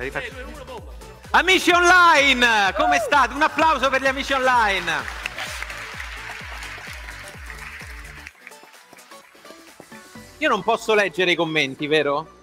Rifaccio. Amici online, come state? Un applauso per gli amici online. Io non posso leggere i commenti, vero?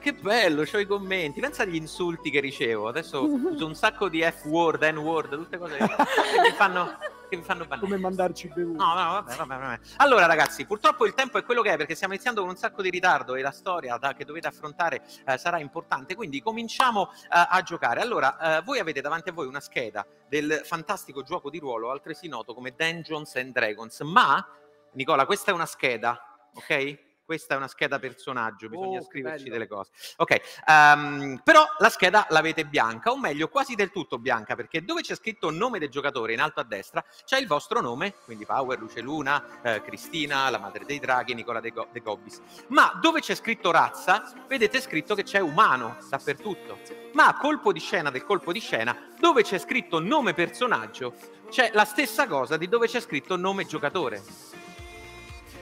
Che bello, c'ho i commenti. Pensa agli insulti che ricevo. Adesso uso un sacco di F-word, N-word, tutte cose che mi fanno, che mi fanno bannare. Come mandarci bevuto. No, no, vabbè, vabbè, vabbè. Allora, ragazzi, purtroppo il tempo è quello che è perché stiamo iniziando con un sacco di ritardo e la storia da- che dovete affrontare eh, sarà importante. Quindi cominciamo eh, a giocare. Allora, eh, voi avete davanti a voi una scheda del fantastico gioco di ruolo, altresì noto come Dungeons and Dragons. Ma, Nicola, questa è una scheda, ok? Questa è una scheda personaggio, bisogna Oh, scriverci delle cose. Ok, ehm, però la scheda l'avete bianca, o meglio, quasi del tutto bianca, perché dove c'è scritto nome del giocatore in alto a destra c'è il vostro nome, quindi Power, Luce Luna, eh, Cristina, la madre dei draghi, Nicola De, Go- De Gobbis. Ma dove c'è scritto razza, vedete scritto che c'è umano dappertutto. Ma colpo di scena del colpo di scena, dove c'è scritto nome personaggio, c'è la stessa cosa di dove c'è scritto nome giocatore.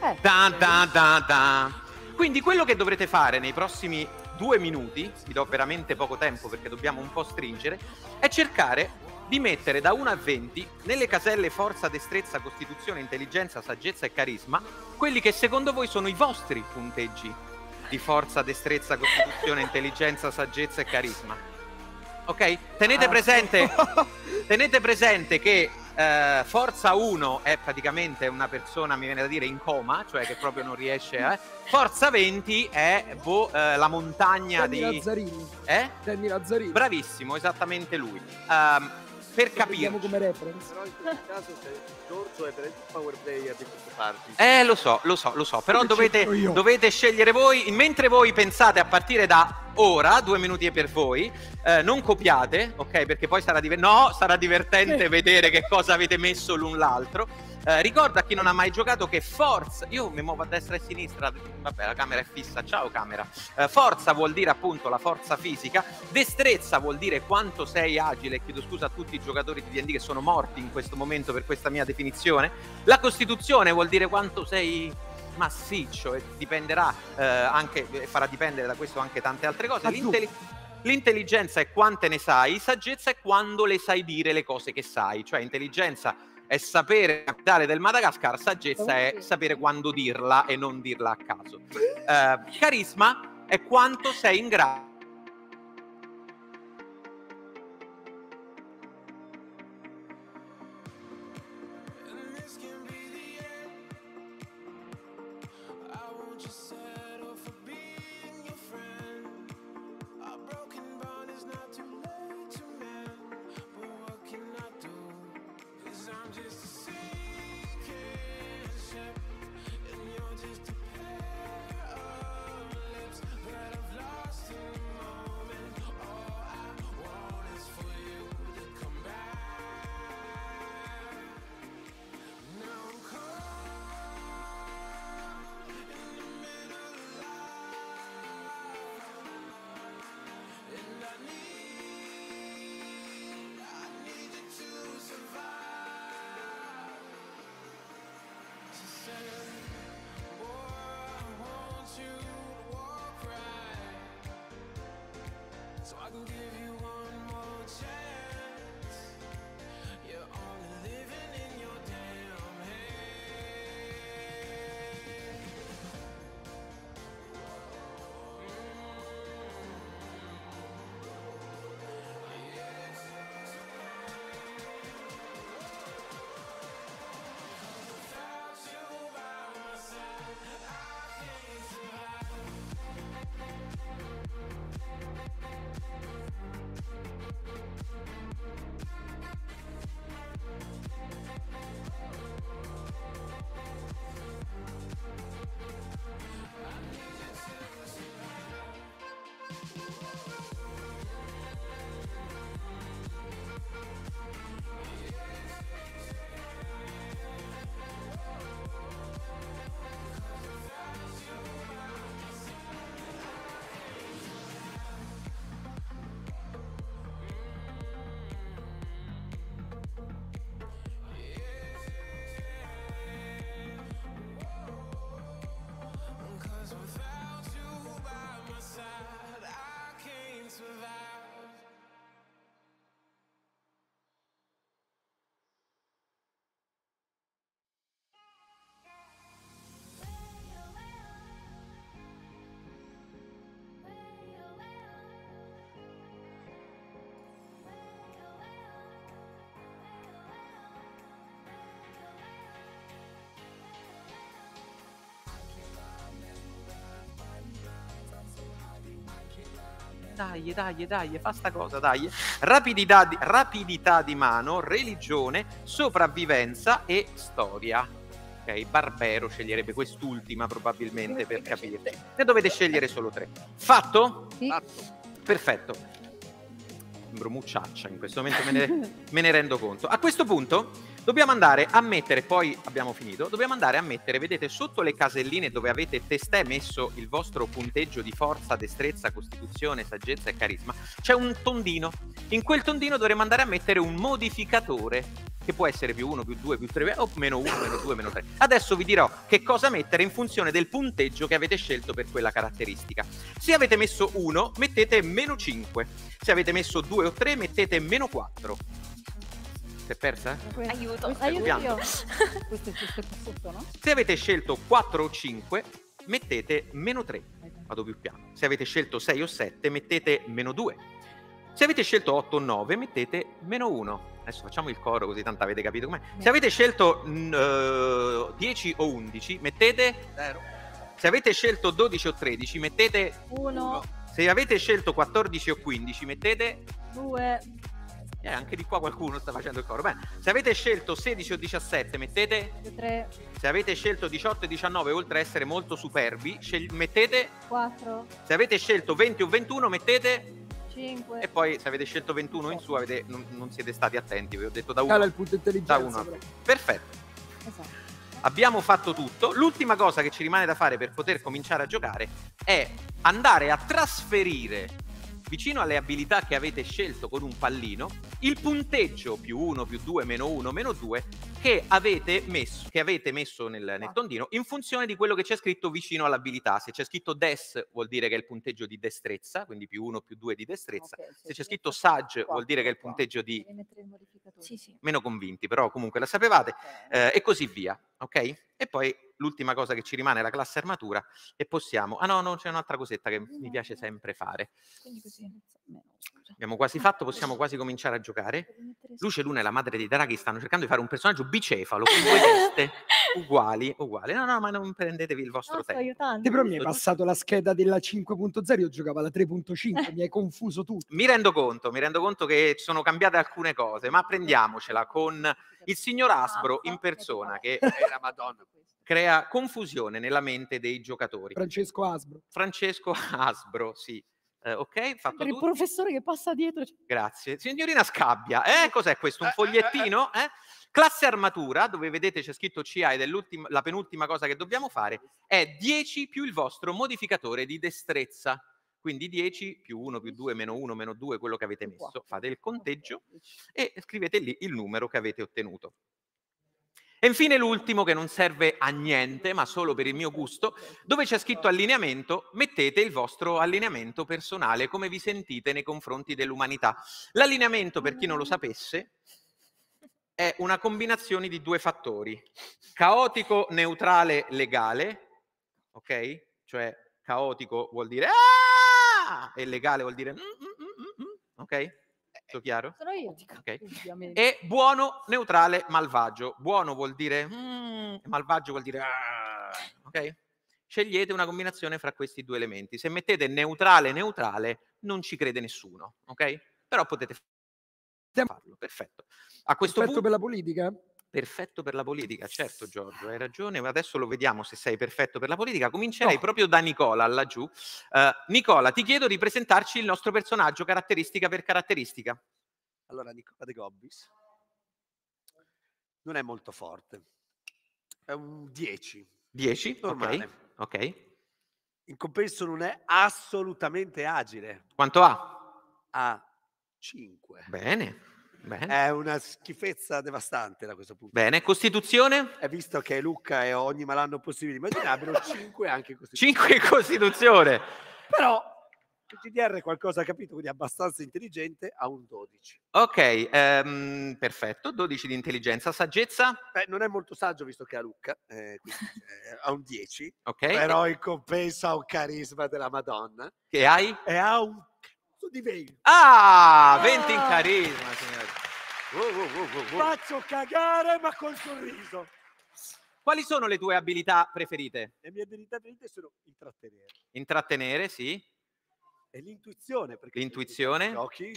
Eh. Da, da, da, da. Quindi quello che dovrete fare nei prossimi due minuti, vi do veramente poco tempo perché dobbiamo un po' stringere, è cercare di mettere da 1 a 20 nelle caselle forza, destrezza, costituzione, intelligenza, saggezza e carisma quelli che secondo voi sono i vostri punteggi di forza, destrezza, costituzione, intelligenza, saggezza e carisma. Ok? Tenete Ah. presente, tenete presente che eh, Forza 1 è praticamente una persona, mi viene da dire, in coma, cioè che proprio non riesce a... Forza 20 è boh, eh, la montagna Danny di... Lazzarini. Eh? Danny Lazzarini. Bravissimo, esattamente lui. Ehm, per capirci... come reference. Però in questo caso c'è Giorgio è veramente il power player di questo party. Eh, lo so, lo so, lo so, però dovete, dovete scegliere voi, mentre voi pensate a partire da ora, due minuti per voi, eh, non copiate, ok? Perché poi sarà, diver- no, sarà divertente Eh. vedere che cosa avete messo l'un l'altro. Eh, ricorda a chi non ha mai giocato che Forza, io mi muovo a destra e a sinistra, vabbè la camera è fissa, ciao camera. Eh, forza vuol dire appunto la forza fisica, destrezza vuol dire quanto sei agile, chiedo scusa a tutti i giocatori di D&D che sono morti in questo momento per questa mia definizione, la costituzione vuol dire quanto sei massiccio e dipenderà eh, anche, farà dipendere da questo anche tante altre cose. Azzurro. L'intelli- L'intelligenza è quante ne sai, saggezza è quando le sai dire le cose che sai, cioè intelligenza è sapere la capitale del Madagascar, saggezza è sapere quando dirla e non dirla a caso. Eh, carisma è quanto sei in grado just I can give you dai, dai, dai, fa sta cosa, dai. Rapidità di, rapidità di mano, religione, sopravvivenza e storia. Ok, Barbero sceglierebbe quest'ultima probabilmente per capirci. Ne dovete scegliere solo tre. Fatto? Sì. Fatto. Perfetto. Sembro mucciaccia in questo momento, me ne, me ne rendo conto. A questo punto dobbiamo andare a mettere, poi abbiamo finito, dobbiamo andare a mettere, vedete, sotto le caselline dove avete testè messo il vostro punteggio di forza, destrezza, costituzione, saggezza e carisma, c'è un tondino. In quel tondino dovremo andare a mettere un modificatore che può essere più 1, più 2, più 3, o meno 1, meno 2, meno 3. Adesso vi dirò che cosa mettere in funzione del punteggio che avete scelto per quella caratteristica. Se avete messo 1, mettete meno 5. Se avete messo 2 o 3, mettete meno 4. Si è persa? Aiuto. Questo aiuto io. Questo è sotto, no? Se avete scelto 4 o 5, mettete meno 3. Vado più piano. Se avete scelto 6 o 7, mettete meno 2. Se avete scelto 8 o 9, mettete meno 1. Adesso facciamo il coro così tanto avete capito com'è. Se avete scelto mm, eh, 10 o 11, mettete... Zero. Se avete scelto 12 o 13, mettete... Uno, Se avete scelto 14 o 15, mettete... due, Eh, anche di qua qualcuno sta facendo il coro. Bene. Se avete scelto 16 o 17, mettete... due, tre, Se avete scelto 18 e 19, oltre a essere molto superbi, scel- mettete... quattro, Se avete scelto 20 o 21, mettete... cinque. E poi se avete scelto 21 in su, avete- non, non siete stati attenti, vi ho detto da Cala 1. il punto Da intelligenza. uno. però. Perfetto. Esatto. Abbiamo fatto tutto. L'ultima cosa che ci rimane da fare per poter cominciare a giocare è andare a trasferire vicino alle abilità che avete scelto con un pallino il punteggio più 1, più 2, meno 1, meno 2 che avete messo, che avete messo nel, nel tondino in funzione di quello che c'è scritto vicino all'abilità. Se c'è scritto des vuol dire che è il punteggio di destrezza, quindi più 1, più 2 di destrezza. Ok, Se c'è sì, scritto sage vuol dire che è il punteggio di. Sì, sì. meno convinti, però comunque la sapevate Ok. eh, e così via, ok? E poi l'ultima cosa che ci rimane è la classe armatura e possiamo... Ah no, no, c'è un'altra cosetta che mi piace sempre fare. Abbiamo quasi fatto, possiamo quasi cominciare a giocare. Luce Luna e la madre di Draghi stanno cercando di fare un personaggio bicefalo con due teste uguali, uguali. No, no, ma non prendetevi il vostro No, tempo. aiutando. Te però mi hai passato la scheda della 5.0, io giocavo alla 3.5, mi hai confuso tutto. Mi rendo conto, mi rendo conto che sono cambiate alcune cose, ma prendiamocela con il signor Asbro in persona che È la Madonna. Crea confusione nella mente dei giocatori. Francesco Asbro. Francesco Asbro, sì. Eh, ok, fatto Per il tutto. professore che passa dietro. Grazie. Signorina Scabbia, eh, cos'è questo? Un fogliettino? Eh? Classe armatura, dove vedete c'è scritto CA ed è la penultima cosa che dobbiamo fare, è 10 più il vostro modificatore di destrezza. Quindi 10 più 1 più 2 meno 1 meno 2, quello che avete messo. Fate il conteggio e scrivete lì il numero che avete ottenuto. E infine l'ultimo che non serve a niente, ma solo per il mio gusto, dove c'è scritto allineamento, mettete il vostro allineamento personale, come vi sentite nei confronti dell'umanità. L'allineamento, per chi non lo sapesse, è una combinazione di due fattori. Caotico, neutrale, legale, ok? Cioè caotico vuol dire "Ah!" e legale vuol dire "Mm, mm, mm, mm, mm", ok? Tutto chiaro? Sono io. Ok. Ovviamente. E buono, neutrale, malvagio. Buono vuol dire "Mm", malvagio vuol dire "Ah", ok? Scegliete una combinazione fra questi due elementi. Se mettete neutrale, neutrale, non ci crede nessuno, ok? Però potete farlo, perfetto. A questo Perfetto punto, per la politica? Perfetto per la politica, certo Giorgio, hai ragione, ma adesso lo vediamo se sei perfetto per la politica. Comincerei No. proprio da Nicola laggiù. Eh, Nicola, ti chiedo di presentarci il nostro personaggio caratteristica per caratteristica. Allora, Nicola De Gobbis non è molto forte. È un 10. 10, Normale. ok? Ok. In compenso non è assolutamente agile. Quanto ha? Ha 5. Bene, bene. È una schifezza devastante da questo punto. Bene, Costituzione? È visto che Lucca e ogni malanno possibile immaginabile, 5 anche così. 5 in Costituzione. Però il GDR qualcosa ha capito, quindi è abbastanza intelligente, ha un 12. Ok, ehm, perfetto. 12 di intelligenza. Saggezza? Beh, non è molto saggio visto che ha Lucca, eh, quindi, eh, ha un 10, Ok. però in compenso ha un carisma della Madonna Che hai? e ha un di veil. Ah, 20 in carisma, signori. Wow, wow, wow. Faccio cagare ma col sorriso. Quali sono le tue abilità preferite? Le mie abilità preferite sono intrattenere, Intrattenere, sì. E l'intuizione. perché L'intuizione. gli occhi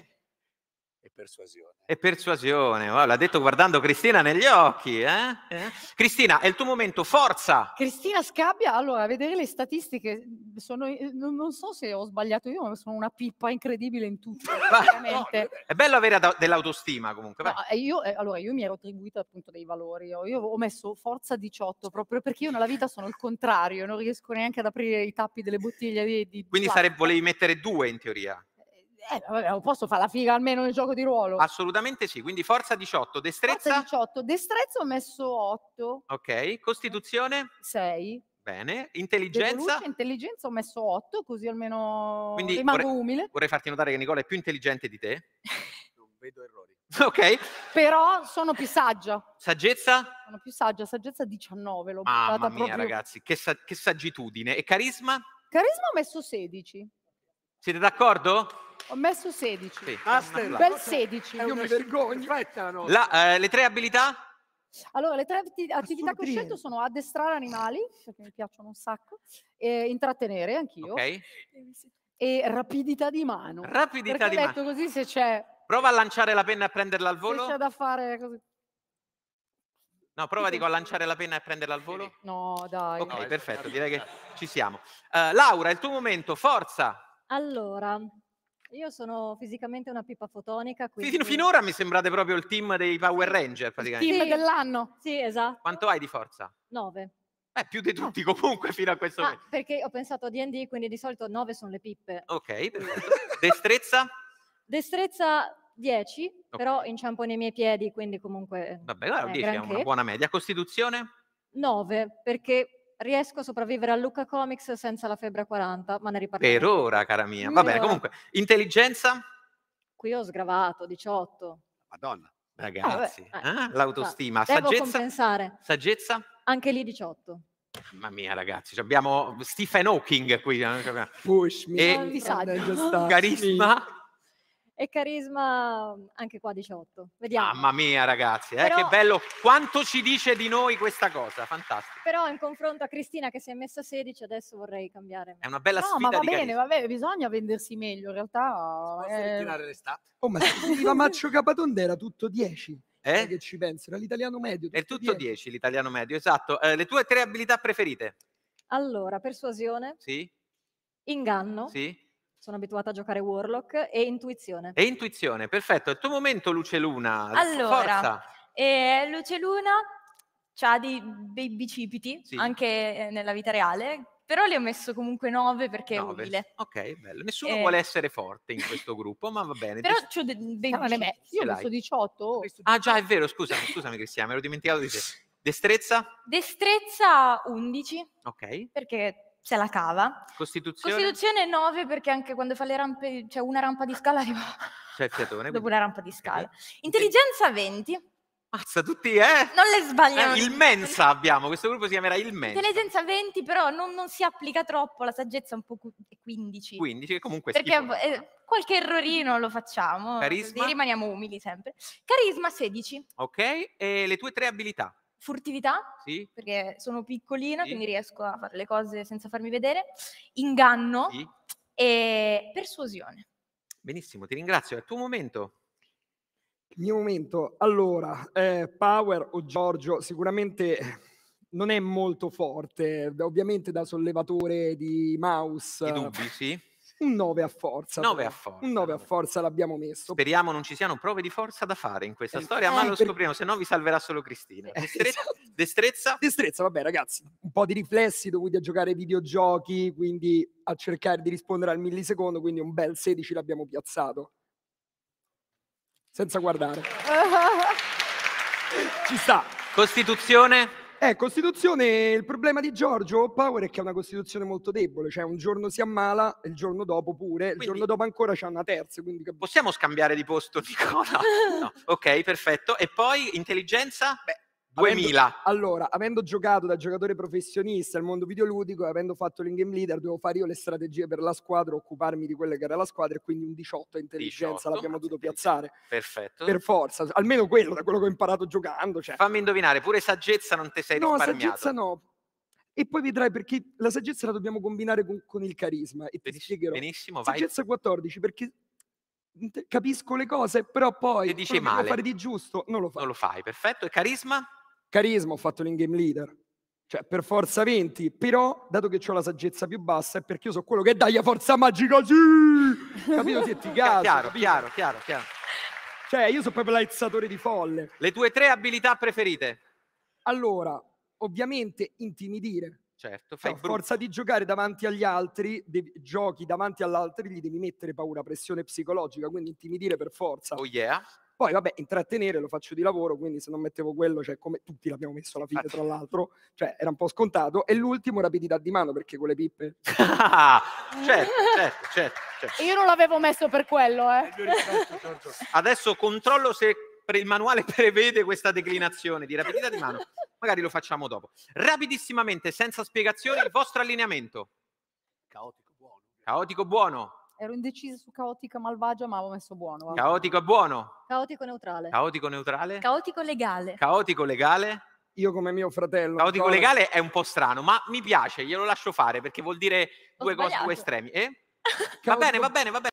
e persuasione. E persuasione, oh, l'ha detto guardando Cristina negli occhi. Eh? Eh? Cristina, è il tuo momento, forza! Cristina Scabbia, allora, a vedere le statistiche, sono, eh, non, non so se ho sbagliato io, ma sono una pippa incredibile in tutto, veramente. È bello avere ado- dell'autostima comunque. No, io, eh, allora, io mi ero attribuita appunto dei valori, io, ho messo forza 18 proprio perché io nella vita sono il contrario, non riesco neanche ad aprire i tappi delle bottiglie di, di Quindi sare- volevi mettere due in teoria. Eh, vabbè, non posso fare la figa almeno nel gioco di ruolo. Assolutamente sì, quindi forza 18, Forza destrezza, 18, destrezza ho messo 8, ok, costituzione, 6, bene, intelligenza, intelligenza ho messo 8, così almeno Quindi rimango vorrei- umile. vorrei farti notare che Nicola è più intelligente di te, Non vedo errori. ok, Però sono più saggia, saggezza, sono più saggia, saggezza 19, l'ho mamma buttata mia proprio. ragazzi, che, sa- che saggitudine, e carisma, Carisma ho messo 16, siete d'accordo? ho messo 16. Sì. Master, Un Bel applauso. 16. È Io mi vergogno. La- eh, le tre abilità? Allora, le tre atti- attività che ho scelto sono addestrare animali, perché mi piacciono un sacco, e intrattenere anch'io, Ok, e rapidità di mano. rapidità perché di ho mano. detto così se c'è, Prova a lanciare la penna e a prenderla al se volo. c'è da fare così. No, prova dico a lanciare la penna e a prenderla al volo. No, dai. Ok, No, perfetto, direi che ci siamo. Eh, Laura, è il tuo momento, forza. Allora, io sono fisicamente una pipa fotonica, quindi... Fin- finora mi sembrate proprio il team dei Power Ranger, praticamente. Team Sì. dell'anno. Sì, esatto, Quanto hai di forza? 9. Eh, più di tutti comunque fino a questo Ah, momento. perché ho pensato a D&D, quindi di solito 9 sono le pippe. Ok, perfetto. Destrezza? Destrezza 10, però Ok. inciampo nei miei piedi, quindi comunque Vabbè, guarda, Eh, 10 è una buona media. Costituzione? 9, perché riesco a sopravvivere a Luca Comics senza la febbre a 40, ma ne riparliamo. Per ora, cara mia. Va bene, comunque. Intelligenza? Qui ho sgravato, 18. Madonna. Ragazzi, eh, eh, l'autostima. Devo Saggezza? compensare. Saggezza? Anche lì 18. Mamma mia, ragazzi, abbiamo Stephen Hawking qui. eh, Push me. E-. Carisma? E carisma anche qua 18. Vediamo. Mamma mia, ragazzi, eh, Però- che bello. Quanto ci dice di noi questa cosa? Fantastico. Però in confronto a Cristina che si è messa a 16, adesso vorrei cambiare. È una bella No, sfida ma va di bene, carisma. vabbè, bisogna vendersi meglio, in realtà. Posso eh, ritirare le stat? Oh, ma veniva Maccio Capatonda era tutto 10. Eh? Che ci pensi? Era l'italiano medio. È il tutto 10 l'italiano medio, esatto. Eh, le tue tre abilità preferite? Allora, persuasione, Sì? inganno, Sì? Sono abituata a giocare Warlock, e intuizione. E intuizione, perfetto. È il tuo momento, Luce Luna. Allora, Forza. E Luce Luna ha dei bei bicipiti Sì. anche eh, nella vita reale, però le ho messo comunque 9 perché è Nove. umile. Ok, bello. Nessuno Eh. vuole essere forte in questo gruppo, ma va bene. Però ho dei è me. bicipiti. Io ho messo l'hai. 18. oh. Ah, già, è vero, scusami, scusami, Cristiano, mi ero dimenticato di te. Destrezza? Destrezza 11 Ok. perché se la cava. Costituzione? Costituzione 9 perché anche quando fa le rampe, c'è una rampa di scala arriva C'è il fiatone. dopo una rampa di scala. Intelligenza 20, Mazza, tutti, eh? non le sbagliano. Eh, il Mensa abbiamo, questo gruppo si chiamerà il Mensa. Intelligenza 20 però non, non si applica troppo, la saggezza è un po' cu- 15. 15, che comunque è Perché eh, qualche errorino lo facciamo, Carisma? rimaniamo umili sempre. Carisma 16, Ok, e le tue tre abilità? Furtività, Sì? perché sono piccolina, Sì. quindi riesco a fare le cose senza farmi vedere, inganno Sì? e persuasione. Benissimo, ti ringrazio. È il tuo momento. Il mio momento, allora, eh, Power o Giorgio sicuramente non è molto forte, ovviamente da sollevatore di mouse, I dubbi, sì? Un 9 a forza. 9 però. a forza, Un 9 a forza l'abbiamo messo. Speriamo non ci siano prove di forza da fare in questa Eh, storia, ma eh, lo per- scopriremo, se no vi salverà solo Cristina. Eh, Destrezza? esatto. destrezza? Destrezza, vabbè ragazzi, un po' di riflessi dovuti a giocare ai videogiochi, quindi a cercare di rispondere al millisecondo, quindi un bel 16 l'abbiamo piazzato. Senza guardare. Ci sta. Costituzione? Eh, Costituzione, il problema di Giorgio Power è che ha una Costituzione molto debole, cioè un giorno si ammala, il giorno dopo pure, il Quindi- giorno dopo ancora c'ha una terza, quindi Possiamo scambiare di posto, Nicola? No. Ok, perfetto. E poi intelligenza? avendo- 2000. Allora, avendo giocato da giocatore professionista nel mondo videoludico e avendo fatto l'in-game leader, dovevo fare io le strategie per la squadra, occuparmi di quelle che era la squadra e quindi un 18 a intelligenza 18, l'abbiamo dovuto piazzare. Perfetto. Per forza, almeno quello, da quello che ho imparato giocando. Cioè. Fammi indovinare, pure saggezza non ti sei No, risparmiato. saggezza no. e poi vedrai perché la saggezza la dobbiamo combinare con, con il carisma e ti Benissimo, spiegherò. benissimo vai. Saggezza 14 perché capisco le cose, però poi Le dici devo male. fare di giusto non lo faccio. Non lo fai, perfetto. E carisma? Carisma, ho fatto l'in-game leader. Cioè, per forza 20, però, dato che ho la saggezza più bassa, è perché io so quello che dai a forza magica, sì! Capito? Sì, ti caso, chiaro, capito? chiaro, chiaro, chiaro. Cioè, io sono proprio l'aizzatore di folle. Le tue tre abilità preferite? Allora, ovviamente, intimidire. Certo, Cioè, fai brutto. forza di giocare davanti agli altri, devi- giochi davanti all'altro, gli devi mettere paura, pressione psicologica, quindi intimidire per forza. Oh yeah. Poi, vabbè, intrattenere lo faccio di lavoro, quindi se non mettevo quello, cioè come tutti l'abbiamo messo alla fine, tra l'altro, cioè era un po' scontato. E l'ultimo, rapidità di mano, perché con le pippe certo, certo, certo, certo. Io non l'avevo messo per quello, eh. Adesso controllo se il manuale prevede questa declinazione di rapidità di mano. Magari lo facciamo dopo. Rapidissimamente, senza spiegazioni, il vostro allineamento. Caotico, buono. Caotico buono, Ero indecisa su caotica malvagia, ma avevo messo buono. vabbè. caotico buono, Caotico neutrale. caotico neutrale, Caotico legale. caotico legale. io come mio fratello. Caotico ancora- legale è un po' strano, ma mi piace, glielo lascio fare perché vuol dire Ho due cose, due sbagliato. estremi. Eh? Va bene, va bene, va bene.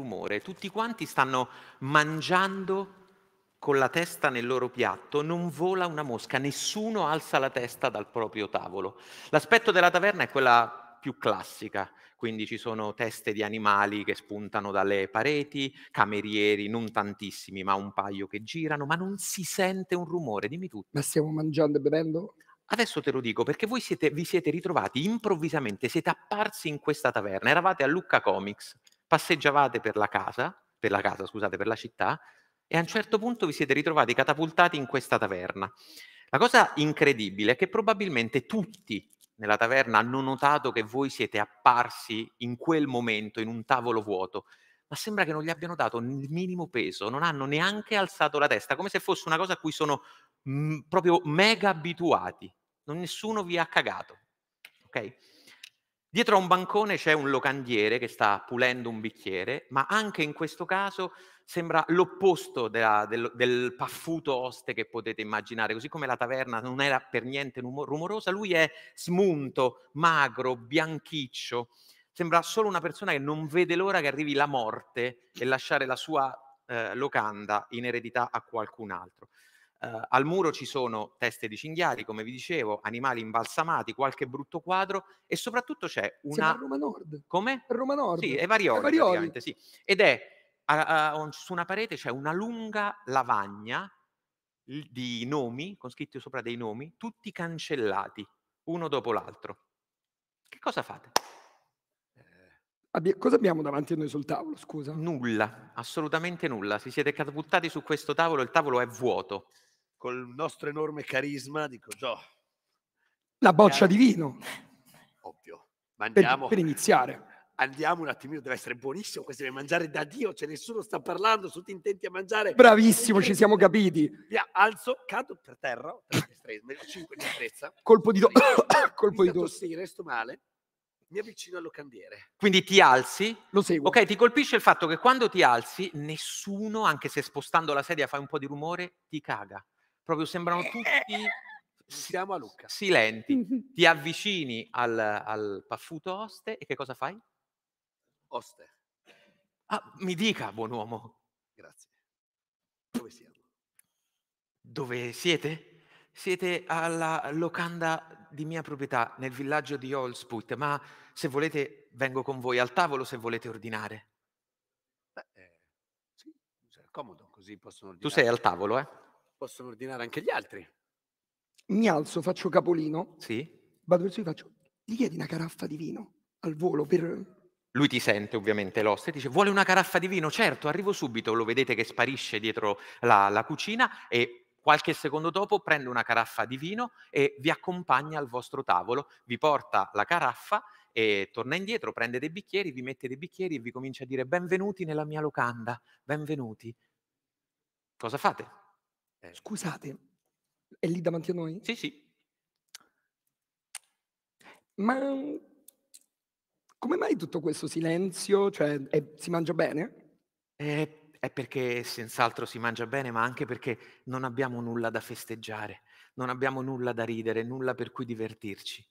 Rumore, tutti quanti stanno mangiando con la testa nel loro piatto, non vola una mosca, nessuno alza la testa dal proprio tavolo. L'aspetto della taverna è quella più classica, quindi ci sono teste di animali che spuntano dalle pareti, camerieri, non tantissimi, ma un paio che girano, ma non si sente un rumore, dimmi tu. Ma stiamo mangiando e bevendo? Adesso te lo dico perché voi siete, vi siete ritrovati improvvisamente, siete apparsi in questa taverna, eravate a Lucca Comics, passeggiavate per la casa, per la casa, scusate, per la città, e a un certo punto vi siete ritrovati catapultati in questa taverna. La cosa incredibile è che probabilmente tutti nella taverna hanno notato che voi siete apparsi in quel momento in un tavolo vuoto, ma sembra che non gli abbiano dato il minimo peso, non hanno neanche alzato la testa, come se fosse una cosa a cui sono mm, proprio mega abituati. Non nessuno vi ha cagato. Ok? Dietro a un bancone c'è un locandiere che sta pulendo un bicchiere, ma anche in questo caso sembra l'opposto della- del, del paffuto oste che potete immaginare, così come la taverna non era per niente rumo- rumorosa, lui è smunto, magro, bianchiccio, sembra solo una persona che non vede l'ora che arrivi la morte e lasciare la sua eh, locanda in eredità a qualcun altro. Eh, al muro ci sono teste di cinghiali, come vi dicevo, animali imbalsamati, qualche brutto quadro e soprattutto c'è Siamo a una... Roma Nord. Come? A Roma Nord. Sì, è Varioli, sì. Ed è a- a- su una parete c'è una lunga lavagna di nomi, con scritti sopra dei nomi, tutti cancellati, uno dopo l'altro. Che cosa fate? Abbia- cosa abbiamo davanti a noi sul tavolo, scusa? Nulla, assolutamente nulla. Si siete catapultati su questo tavolo, il tavolo è vuoto. Col nostro enorme carisma dico, Gio, La boccia di vino, ovvio, ma per, andiamo, per iniziare. andiamo un attimino, deve essere buonissimo, questo deve mangiare da Dio, cioè nessuno sta parlando, tutti intenti a mangiare. Bravissimo, ci siamo capiti. Via, alzo, cado per terra, 5 di destrezza, Colpo di do- colpo di inizio a tosse. tossire, sto male, mi avvicino al locandiere. Quindi ti alzi, Lo seguo. Ok, ti colpisce il fatto che quando ti alzi, nessuno, anche se spostando la sedia fai un po' di rumore, ti caga. Proprio sembrano tutti si- Siamo a Lucca. silenti. Ti avvicini al, al paffuto oste e che cosa fai? Oste, Ah, mi dica, buon uomo, grazie. Dove siamo? dove siete? siete alla locanda di mia proprietà nel villaggio di Olsput, ma se volete vengo con voi al tavolo se volete ordinare. Beh, eh, sì, cioè, comodo, così possono Tu ordinare. sei al tavolo, eh? Possono ordinare anche gli altri. Mi alzo, faccio capolino, Sì. vado verso e faccio, gli chiedi una caraffa di vino al volo per... Lui ti sente ovviamente l'oste, dice vuole una caraffa di vino? Certo, arrivo subito, lo vedete che sparisce dietro la, la cucina e qualche secondo dopo prende una caraffa di vino e vi accompagna al vostro tavolo, vi porta la caraffa e torna indietro, prende dei bicchieri, vi mette dei bicchieri e vi comincia a dire benvenuti nella mia locanda, benvenuti. Cosa fate? Eh, Scusate, è lì davanti a noi? Sì, sì, Ma come mai tutto questo silenzio? Cioè, è- si mangia bene? Eh, è perché senz'altro si mangia bene, ma anche perché non abbiamo nulla da festeggiare, non abbiamo nulla da ridere, nulla per cui divertirci.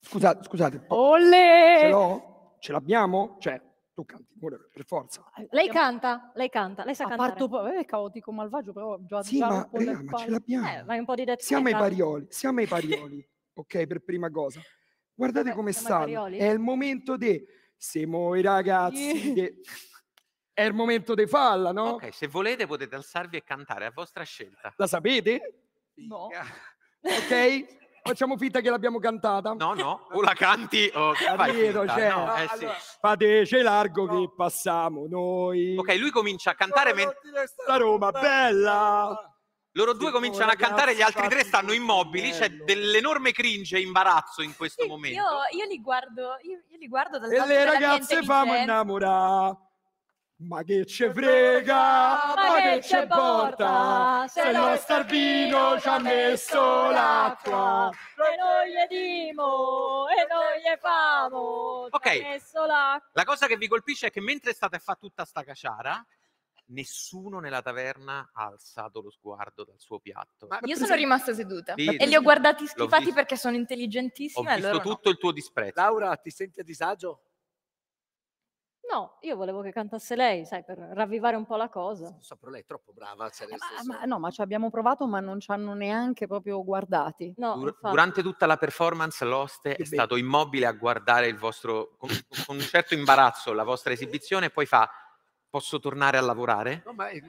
Scusate, scusate, po- ce Olle! l'ho? Ce l'abbiamo? Cioè, tu canti, pure, per forza. Lei canta, lei canta, lei sa A cantare. parto è caotico, malvagio, però già, Sì, già ma, un po' raga, del ma ce l'abbiamo. Eh, vai un po' di death Siamo ai parioli, siamo ai parioli, ok, per prima cosa. Guardate Vabbè, come stanno. È il momento di... Siamo i ragazzi de- È il momento di falla, no? Ok, se volete potete alzarvi e cantare a vostra scelta. La sapete? No. Ok? Facciamo finta che l'abbiamo cantata. No, no, o la canti o che fai finta? cioè, No, no, eh, sì. allora- Fateci largo No. che passiamo noi. Ok, lui comincia a cantare mentre La Roma bella! loro due Sì, cominciano a cantare, gli altri tre stanno immobili, c'è bello. dell'enorme cringe e imbarazzo in questo Sì, momento. Io, io li guardo, io, io li guardo dal E le ragazze famo intelligenza. innamorare. Ma che ce frega, ma che ce porta, se il nostro vino ci ha messo l'acqua. E noi gli dimo, e noi gli famo. Ok. ci ha messo l'acqua. La cosa che vi colpisce è che mentre state a fare tutta sta caciara, nessuno nella taverna ha alzato lo sguardo dal suo piatto. Ma- Io sono rimasta seduta Sì, e li ho guardati schifati visto. perché sono Ho intelligentissima e visto no. tutto il tuo disprezzo. Laura, ti senti a disagio? No, io volevo che cantasse lei, sai, per ravvivare un po' la cosa. Non so, però lei è troppo brava. Cioè, nel Ma, senso- ma- no, ma ci abbiamo provato, ma non ci hanno neanche proprio guardati. No, Dur- infatti. durante tutta la performance l'oste Che è bello. stato immobile a guardare il vostro con, con un certo imbarazzo la vostra esibizione e poi fa posso tornare a lavorare? No, ma è...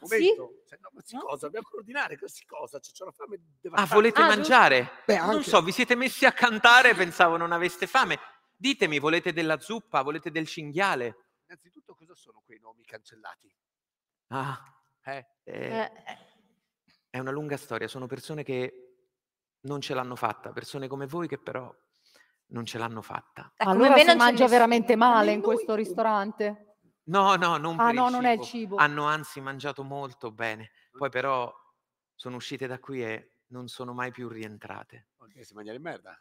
Momento. Cioè, no, ma si cosa? Dobbiamo ancora ordinare questi cosa? Cioè, c'ho la fame Ah, volete Ah, mangiare? Beh, Non so, vi siete messi a cantare, pensavo non aveste fame. Ditemi, volete della zuppa? Volete del cinghiale? Innanzitutto, cosa sono quei nomi cancellati? Ah, Eh? eh, Eh, è una lunga storia, sono persone che non ce l'hanno fatta, persone come voi che però non ce l'hanno fatta. Come allora si mangia nessuno. veramente male in Noi- questo ristorante. No, no, non Ah per no, il non è il cibo. Hanno anzi mangiato molto bene. Poi però sono uscite da qui e non sono mai più rientrate. Ok, si mangia di merda.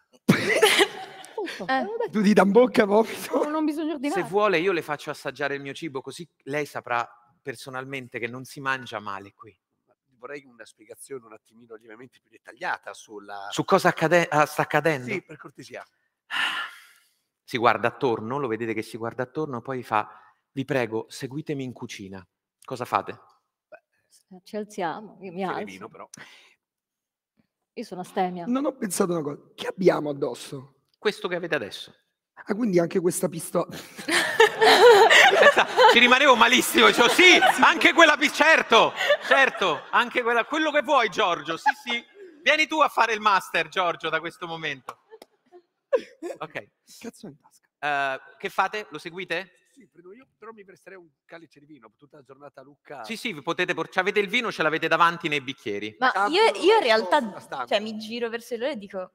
Eh. Tu di dan bocca vomito. non, non bisogna ordinare. Se vuole io le faccio assaggiare il mio cibo così lei saprà personalmente che non si mangia male qui. Vorrei una spiegazione un attimino lievemente più dettagliata sulla... Su cosa accade- ah, sta accadendo? Sì, per cortesia. Si guarda attorno, lo vedete che si guarda attorno, poi fa, vi prego, seguitemi in cucina. Cosa fate? eh, ci alziamo, io mi alzo. vino, però. Io sono astemia. Non ho pensato una cosa. Che abbiamo addosso? Questo che avete adesso. Ah, quindi anche questa pistola. Pensa, ci rimanevo malissimo, dicevo sì, anche quella, pi- certo, certo, anche quella, quello che vuoi Giorgio, sì sì, vieni tu a fare il master Giorgio da questo momento. Ok, Cazzo in tasca. eh, che fate? Lo seguite? Sì, prendo io, però mi presterei un calice di vino tutta la giornata a Lucca. Sì sì, potete por- cioè, avete il vino, ce l'avete davanti nei bicchieri. Ma Campo, io, io in realtà cioè, mi giro verso di loro e dico,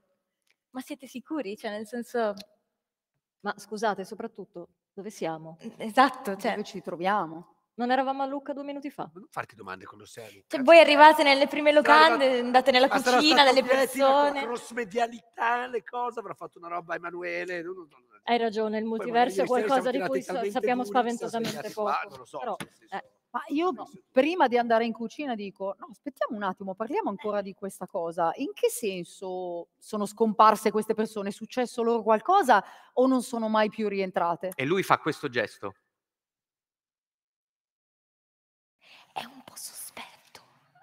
ma siete sicuri? Cioè, nel senso, Ma scusate, soprattutto, dove siamo? esatto, cioè, Dove ci troviamo? Non eravamo a Lucca due minuti fa? Non farti domande quando sei a Lucca. cioè, voi arrivate nelle prime locande, andate nella Ma cucina delle Pietro con persone. cross-medialità, le cose, avrà fatto una roba Emanuele. non- non- non- Hai ragione, il multiverso è qualcosa di cui sappiamo spaventosamente poco. non lo so, Però, eh, Ma io prima di andare in cucina dico, no, aspettiamo un attimo, parliamo ancora di questa cosa. In che senso sono scomparse queste persone? È successo loro qualcosa o non sono mai più rientrate? E lui fa questo gesto. È un po' sospetto.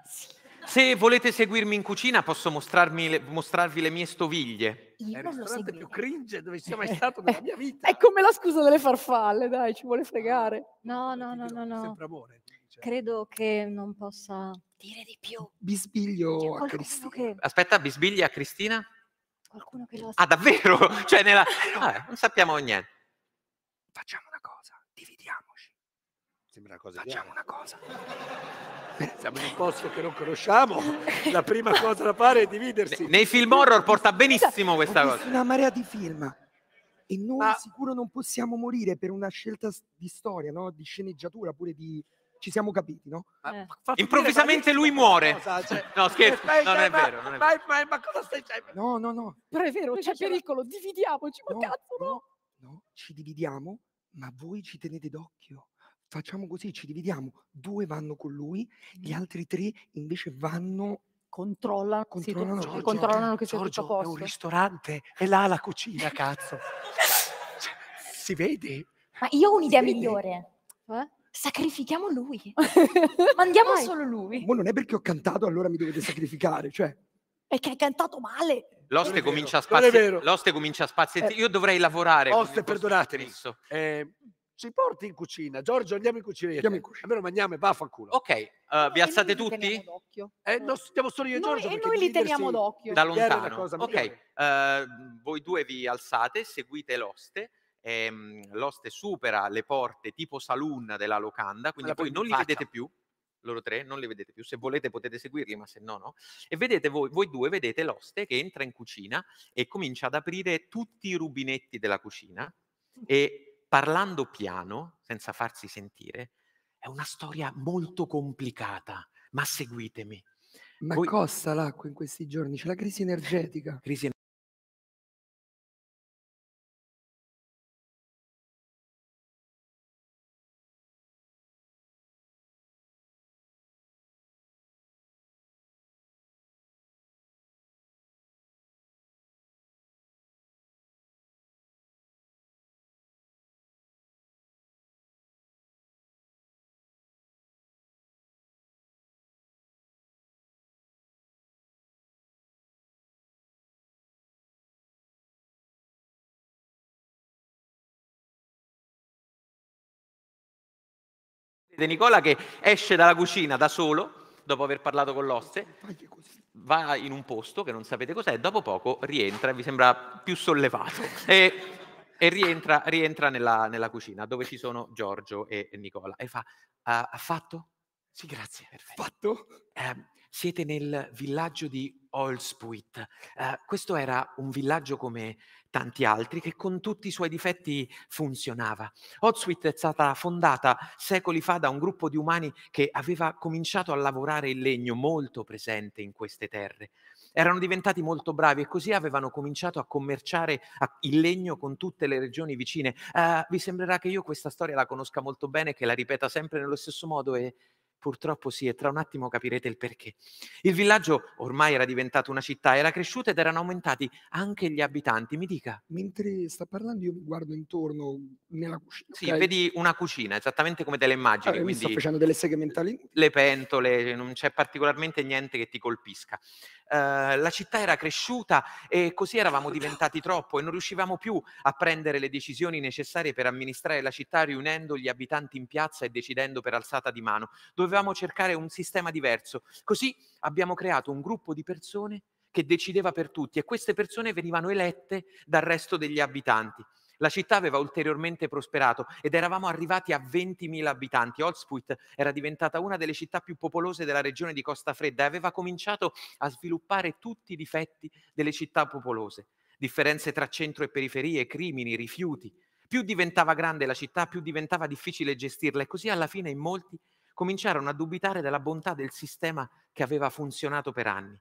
Sì. se volete seguirmi in cucina posso mostrarmi le- mostrarvi le mie stoviglie. Io È il non lo ristorante più cringe dove sia mai stato nella mia vita. È come la scusa delle farfalle, dai, ci vuole fregare. No, no, no, no, no. Sempre amore. cioè. Credo che non possa... Dire di più. Bisbiglio a Qualcuno Cristina. che, Aspetta, bisbiglia a Cristina? qualcuno che lo Ah, davvero? cioè, nella... vabbè, non sappiamo niente. Facciamo. Sembra una cosa Facciamo una cosa. Siamo in un posto che non conosciamo. La prima cosa da fare è dividersi. Ne- Nei film horror porta benissimo questa cosa. una marea di film e noi Ma- sicuro non possiamo morire per una scelta di storia, no? di sceneggiatura, pure di... Ci siamo capiti, no? Ma- Eh. ma Improvvisamente ma lui muore. cosa, cioè- No, scherzo, Aspetta, non è ma- vero, non è ma, ma- ma cosa stai dicendo? No, no, no. Però è vero, c'è pericolo, dividiamoci, ma No, cazzo no. no, no, ci dividiamo, ma voi ci tenete d'occhio. Facciamo così, ci dividiamo. Due vanno con lui, gli altri tre invece vanno... Controlla, sì, tu- Controllano che Giorgio, controllano che sia tutto a Giorgio, è un posto. ristorante, è là la cucina, cazzo. Cioè, si vede? Ma io ho un'idea migliore. Eh? Sacrifichiamo lui. Mandiamo Vai. solo lui. Ma non è perché ho cantato allora mi dovete sacrificare, cioè... È che hai cantato male. L'oste comincia a vero. L'oste comincia a spaziare. Eh, Io dovrei lavorare. Oste, perdonatemi. Eh, ci porti in cucina. Giorgio, andiamo in cucina. io e Andiamo in cucina. Almeno mangiamo e vaffanculo. Ok, eh, vi E alzate noi tutti? Eh, no, stiamo solo io e Noi- Giorgio. e perché noi li teniamo d'occhio. Da lontano. cosa Ok, eh, voi due vi alzate, seguite l'oste. ehm, l'oste supera le porte tipo saloon della locanda, quindi voi prendo non li faccia. vedete più. Loro tre non li vedete più. Se volete potete seguirli, ma se no, no. E vedete voi, voi due vedete l'oste che entra in cucina e comincia ad aprire tutti i rubinetti della cucina e parlando piano, senza farsi sentire, è una storia molto complicata, ma seguitemi. Ma Voi- costa l'acqua in questi giorni? C'è la crisi energetica. Crisi Vedete Nicola che esce dalla cucina da solo, dopo aver parlato con l'oste, va in un posto che non sapete cos'è, e dopo poco rientra e vi sembra più sollevato. E, e rientra, rientra nella, nella cucina dove ci sono Giorgio e Nicola. E fa, "Ah, ha fatto? Sì, grazie, perfetto. Fatto? Eh, siete nel villaggio di Olspuit. Eh, questo era un villaggio come tanti altri che con tutti i suoi difetti funzionava. Olspuit è stata fondata secoli fa da un gruppo di umani che aveva cominciato a lavorare il legno molto presente in queste terre. Erano diventati molto bravi e così avevano cominciato a commerciare il legno con tutte le regioni vicine. Eh, vi sembrerà che io questa storia la conosca molto bene, che la ripeta sempre nello stesso modo e Purtroppo sì, e tra un attimo capirete il perché. Il villaggio ormai era diventato una città, era cresciuta ed erano aumentati anche gli abitanti. Mi dica, Mentre sta parlando io mi guardo intorno nella cucina. sì, ok? vedi una cucina, esattamente come te le immagini, Allora, mi sto quindi facendo delle seghe mentali. le pentole, non c'è particolarmente niente che ti colpisca. Eh, la città era cresciuta e così eravamo diventati troppo e non riuscivamo più a prendere le decisioni necessarie per amministrare la città riunendo gli abitanti in piazza e decidendo per alzata di mano. Dovevamo cercare un sistema diverso. Così abbiamo creato un gruppo di persone che decideva per tutti e queste persone venivano elette dal resto degli abitanti. La città aveva ulteriormente prosperato ed eravamo arrivati a 20.000 abitanti. Olspuit era diventata una delle città più popolose della regione di Costa Fredda e aveva cominciato a sviluppare tutti i difetti delle città popolose. Differenze tra centro e periferie, crimini, rifiuti. Più diventava grande la città, più diventava difficile gestirla e così alla fine in molti cominciarono a dubitare della bontà del sistema che aveva funzionato per anni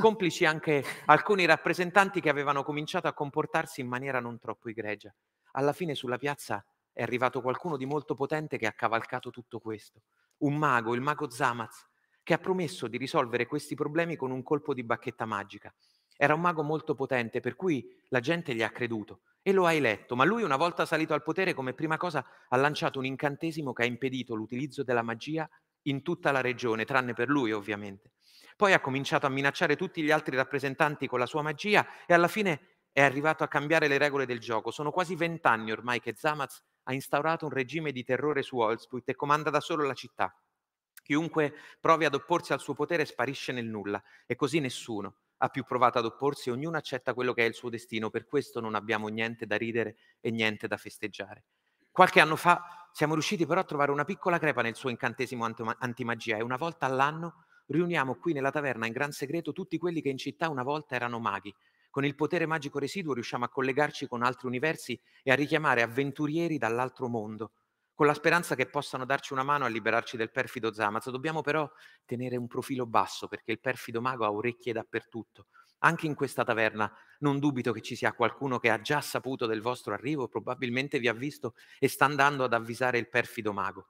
complici anche alcuni rappresentanti che avevano cominciato a comportarsi in maniera non troppo egregia. Alla fine sulla piazza è arrivato qualcuno di molto potente che ha cavalcato tutto questo. Un mago, il mago Zamaz, che ha promesso di risolvere questi problemi con un colpo di bacchetta magica. Era un mago molto potente, per cui la gente gli ha creduto e lo ha eletto, ma lui una volta salito al potere come prima cosa ha lanciato un incantesimo che ha impedito l'utilizzo della magia in tutta la regione, tranne per lui ovviamente. Poi ha cominciato a minacciare tutti gli altri rappresentanti con la sua magia e alla fine è arrivato a cambiare le regole del gioco. Sono quasi vent'anni ormai che Zamaz ha instaurato un regime di terrore su Allsput e comanda da solo la città. Chiunque provi ad opporsi al suo potere sparisce nel nulla e così nessuno ha più provato ad opporsi, ognuno accetta quello che è il suo destino, per questo non abbiamo niente da ridere e niente da festeggiare. Qualche anno fa siamo riusciti però a trovare una piccola crepa nel suo incantesimo antima- antimagia e una volta all'anno riuniamo qui nella taverna in gran segreto tutti quelli che in città una volta erano maghi. Con il potere magico residuo riusciamo a collegarci con altri universi e a richiamare avventurieri dall'altro mondo, con la speranza che possano darci una mano a liberarci del perfido Zamaz. Dobbiamo però tenere un profilo basso perché il perfido mago ha orecchie dappertutto. Anche in questa taverna non dubito che ci sia qualcuno che ha già saputo del vostro arrivo, probabilmente vi ha visto e sta andando ad avvisare il perfido mago.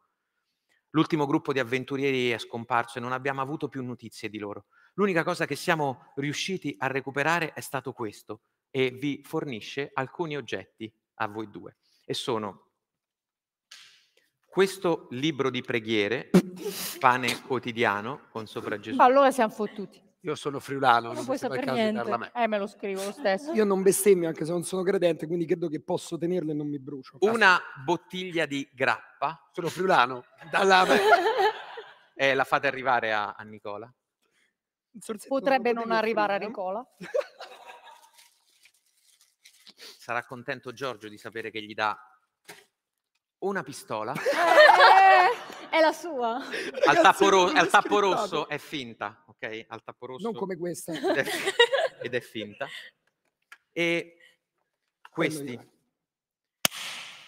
L'ultimo gruppo di avventurieri è scomparso e non abbiamo avuto più notizie di loro. L'unica cosa che siamo riusciti a recuperare è stato questo e vi fornisce alcuni oggetti a voi due. E sono questo libro di preghiere, pane quotidiano, con sopra Gesù. Allora siamo fottuti. Io sono friulano, Non non puoi mi sembra il saper caso di darla a niente. me. Eh, me lo scrivo lo stesso. Io non bestemmio anche se non sono credente, quindi credo che posso tenerlo e non mi brucio. Una bottiglia di grappa, Sono friulano. Dalla me. e la fate arrivare a, a Nicola. Potrebbe non potevi arrivare a offrire, eh? Nicola. Sarà contento Giorgio di sapere che gli dà una pistola. Eh, è la sua. al tappo, ro- al tappo rosso è finta, ok? Al tappo rosso Non come questa. ed, è, ed è finta. E questi.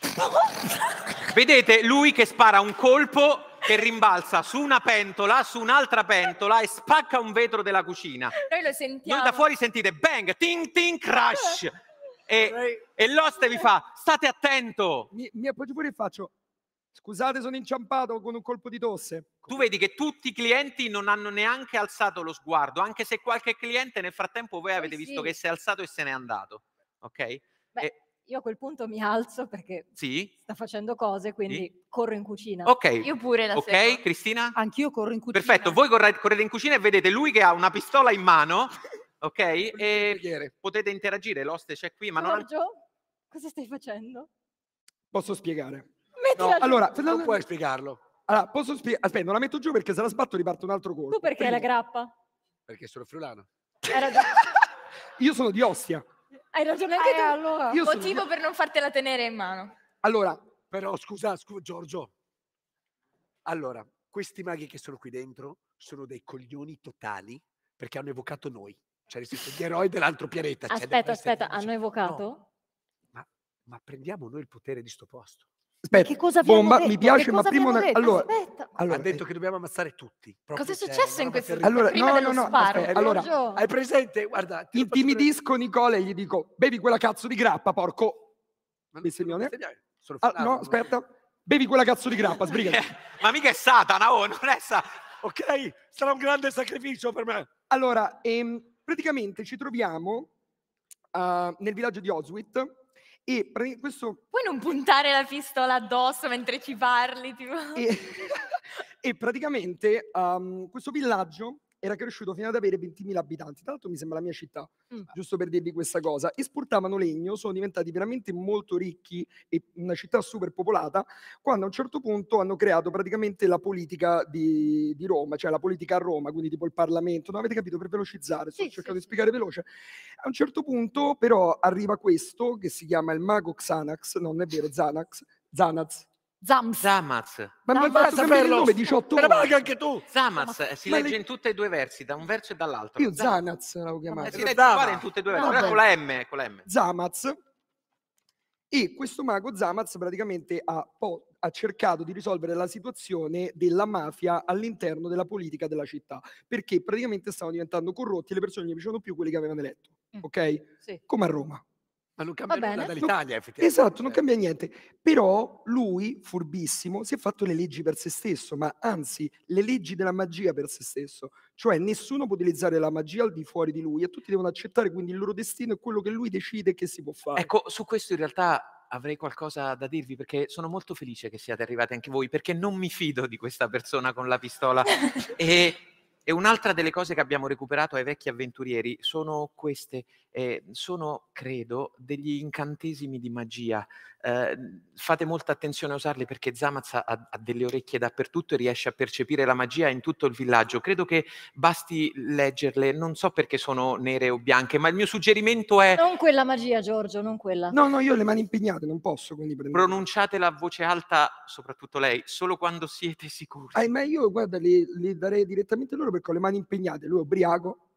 Vedete lui che spara un colpo che rimbalza su una pentola, su un'altra pentola e spacca un vetro della cucina. Noi lo sentiamo. Noi da fuori sentite bang, ting ting, crash. E, e l'oste vi fa, state attento. Mi, mi appoggio pure e faccio. Scusate, sono inciampato con un colpo di tosse. Tu vedi che tutti i clienti non hanno neanche alzato lo sguardo, anche se qualche cliente nel frattempo voi avete sì. visto che si è alzato e se n'è andato. Ok? Io a quel punto mi alzo perché Sì? sta facendo cose, quindi corro in cucina. Ok. Io pure la Ok, seguo. Cristina? Anch'io corro in cucina. Perfetto, voi corre- correte in cucina e vedete lui che ha una pistola in mano, ok? E potete interagire, l'oste c'è qui, ma non... Giorgio, cosa stai facendo? Posso spiegare? Mettila No, giù. allora, Non puoi spiegarlo. allora, posso spiegare? Aspetta, non la metto giù perché se la sbatto riparte un altro colpo. tu perché hai la Primo, grappa? Perché sono friulano. Hai ragione, Io sono di Ostia. hai ragione anche Eh, tu. allora. Io sono Motivo di- per non fartela tenere in mano. Allora, Però scusa, scusa Giorgio. Allora, questi maghi che sono qui dentro sono dei coglioni totali perché hanno evocato noi. Cioè, gli eroi dell'altro pianeta. Cioè, Aspetta, essere aspetta, hanno evocato? No, ma, ma prendiamo noi il potere di sto posto. Aspetta, Che cosa bomba, detto? mi piace, ma prima una- allora, Aspetta. allora, ha detto che dobbiamo ammazzare tutti. Cosa è cioè, successo in questo allora, prima no, dello no, no, aspetta, allora, Hai presente? Guarda, intimidisco Nicola e gli dico, bevi quella cazzo di grappa, porco. Ma non Ah, no, non- aspetta, bevi quella cazzo di grappa, sbrigati. ma mica è Satana, oh, non è Satana. Ok, sarà un grande sacrificio per me. Allora, ehm, praticamente ci troviamo ah, nel villaggio di Oswit e pra- questo Puoi non puntare la pistola addosso mentre ci parli? Tipo? e, e praticamente um, questo villaggio era cresciuto fino ad avere 20.000 abitanti. Tra l'altro mi sembra la mia città, Mm. giusto per dirvi questa cosa. Esportavano legno, sono diventati veramente molto ricchi e una città super popolata, quando a un certo punto hanno creato praticamente la politica di, di Roma, cioè la politica a Roma, quindi tipo il Parlamento. Non avete capito? Per velocizzare, sto Sì, cercando sì, di spiegare veloce. A un certo punto però arriva questo che si chiama il mago Xanax, no, non è vero, Xanax, Zanaz. Zams. Zamaz. Ma mi basta cambiare il saperlo. nome 18 Era volte. maga anche tu. Zamaz eh, si ma legge le- in tutti e due i versi, da un verso e dall'altro. Io Zanaz l'avevo eh, chiamato. si Era legge uguale in tutte e due i versi, però con la M, con la M. Zamaz. E questo mago Zamaz praticamente ha, po- ha cercato di risolvere la situazione della mafia all'interno della politica della città, perché praticamente stavano diventando corrotti e le persone non gli piacevano più quelli che avevano eletto. Mm. Ok? Sì. Come a Roma. Ma non cambia nulla dall'Italia, effettivamente. Esatto, non cambia niente. Però lui, furbissimo, si è fatto le leggi per se stesso, ma anzi le leggi della magia per se stesso. Cioè nessuno può utilizzare la magia al di fuori di lui e tutti devono accettare quindi il loro destino e quello che lui decide che si può fare. Ecco, su questo in realtà avrei qualcosa da dirvi perché sono molto felice che siate arrivati anche voi perché non mi fido di questa persona con la pistola e E un'altra delle cose che abbiamo recuperato ai vecchi avventurieri sono queste, eh, sono, credo, degli incantesimi di magia. Eh, fate molta attenzione a usarli perché Zamaz ha, ha delle orecchie dappertutto e riesce a percepire la magia in tutto il villaggio. Credo che basti leggerle, non so perché sono nere o bianche, ma il mio suggerimento è Non quella magia, Giorgio, non quella. No, no, io ho le mani impegnate, non posso, quindi prendere. pronunciatela a voce alta, soprattutto lei, solo quando siete sicuri. Ah, ma io, guarda, li, li darei direttamente loro perché ho le mani impegnate. Lui è ubriaco.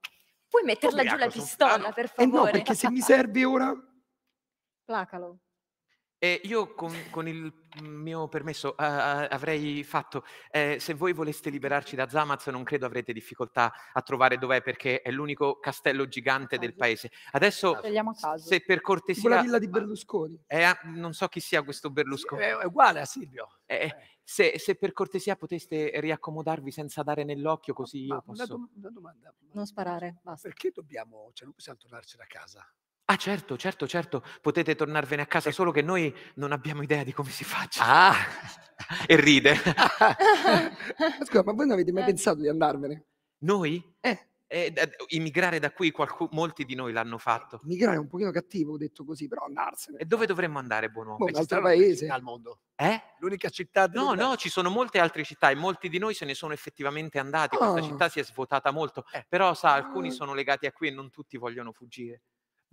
Puoi metterla giù la Ubriaco, sono- pistola, ah, no. per Eh no, favore. perché se mi serve ora... Placalo. E io con, con il mio permesso eh, eh, avrei fatto, eh, se voi voleste liberarci da Zamaz non credo avrete difficoltà a trovare dov'è perché è l'unico castello gigante del paese. Adesso, se per Tipo la cortesia, villa di Berlusconi. è a- non so chi sia questo Berlusconi, È, è uguale a Silvio. Eh, se, se per cortesia poteste riaccomodarvi senza dare nell'occhio così Ma io una, posso... dom- una domanda. Non sparare, basta. Perché dobbiamo, cioè non possiamo tornarcene a casa? Ah certo, certo, certo, potete tornarvene a casa, solo che noi non abbiamo idea di come si faccia. Ah! E ride. Scusa, ma voi non avete mai Eh. pensato di andarvene? Noi? Eh. Eh, immigrare da qui, qualcu- molti di noi l'hanno fatto. Migrare è un pochino cattivo, ho detto così, però andarsene. E dove dovremmo andare, buon uomo? Boh, un altro paese. al mondo. Eh? L'unica città del No, no, ci sono molte altre città e molti di noi se ne sono effettivamente andati. Questa Ah. città si è svuotata molto, Eh. però sa, alcuni Ah. sono legati a qui e non tutti vogliono fuggire.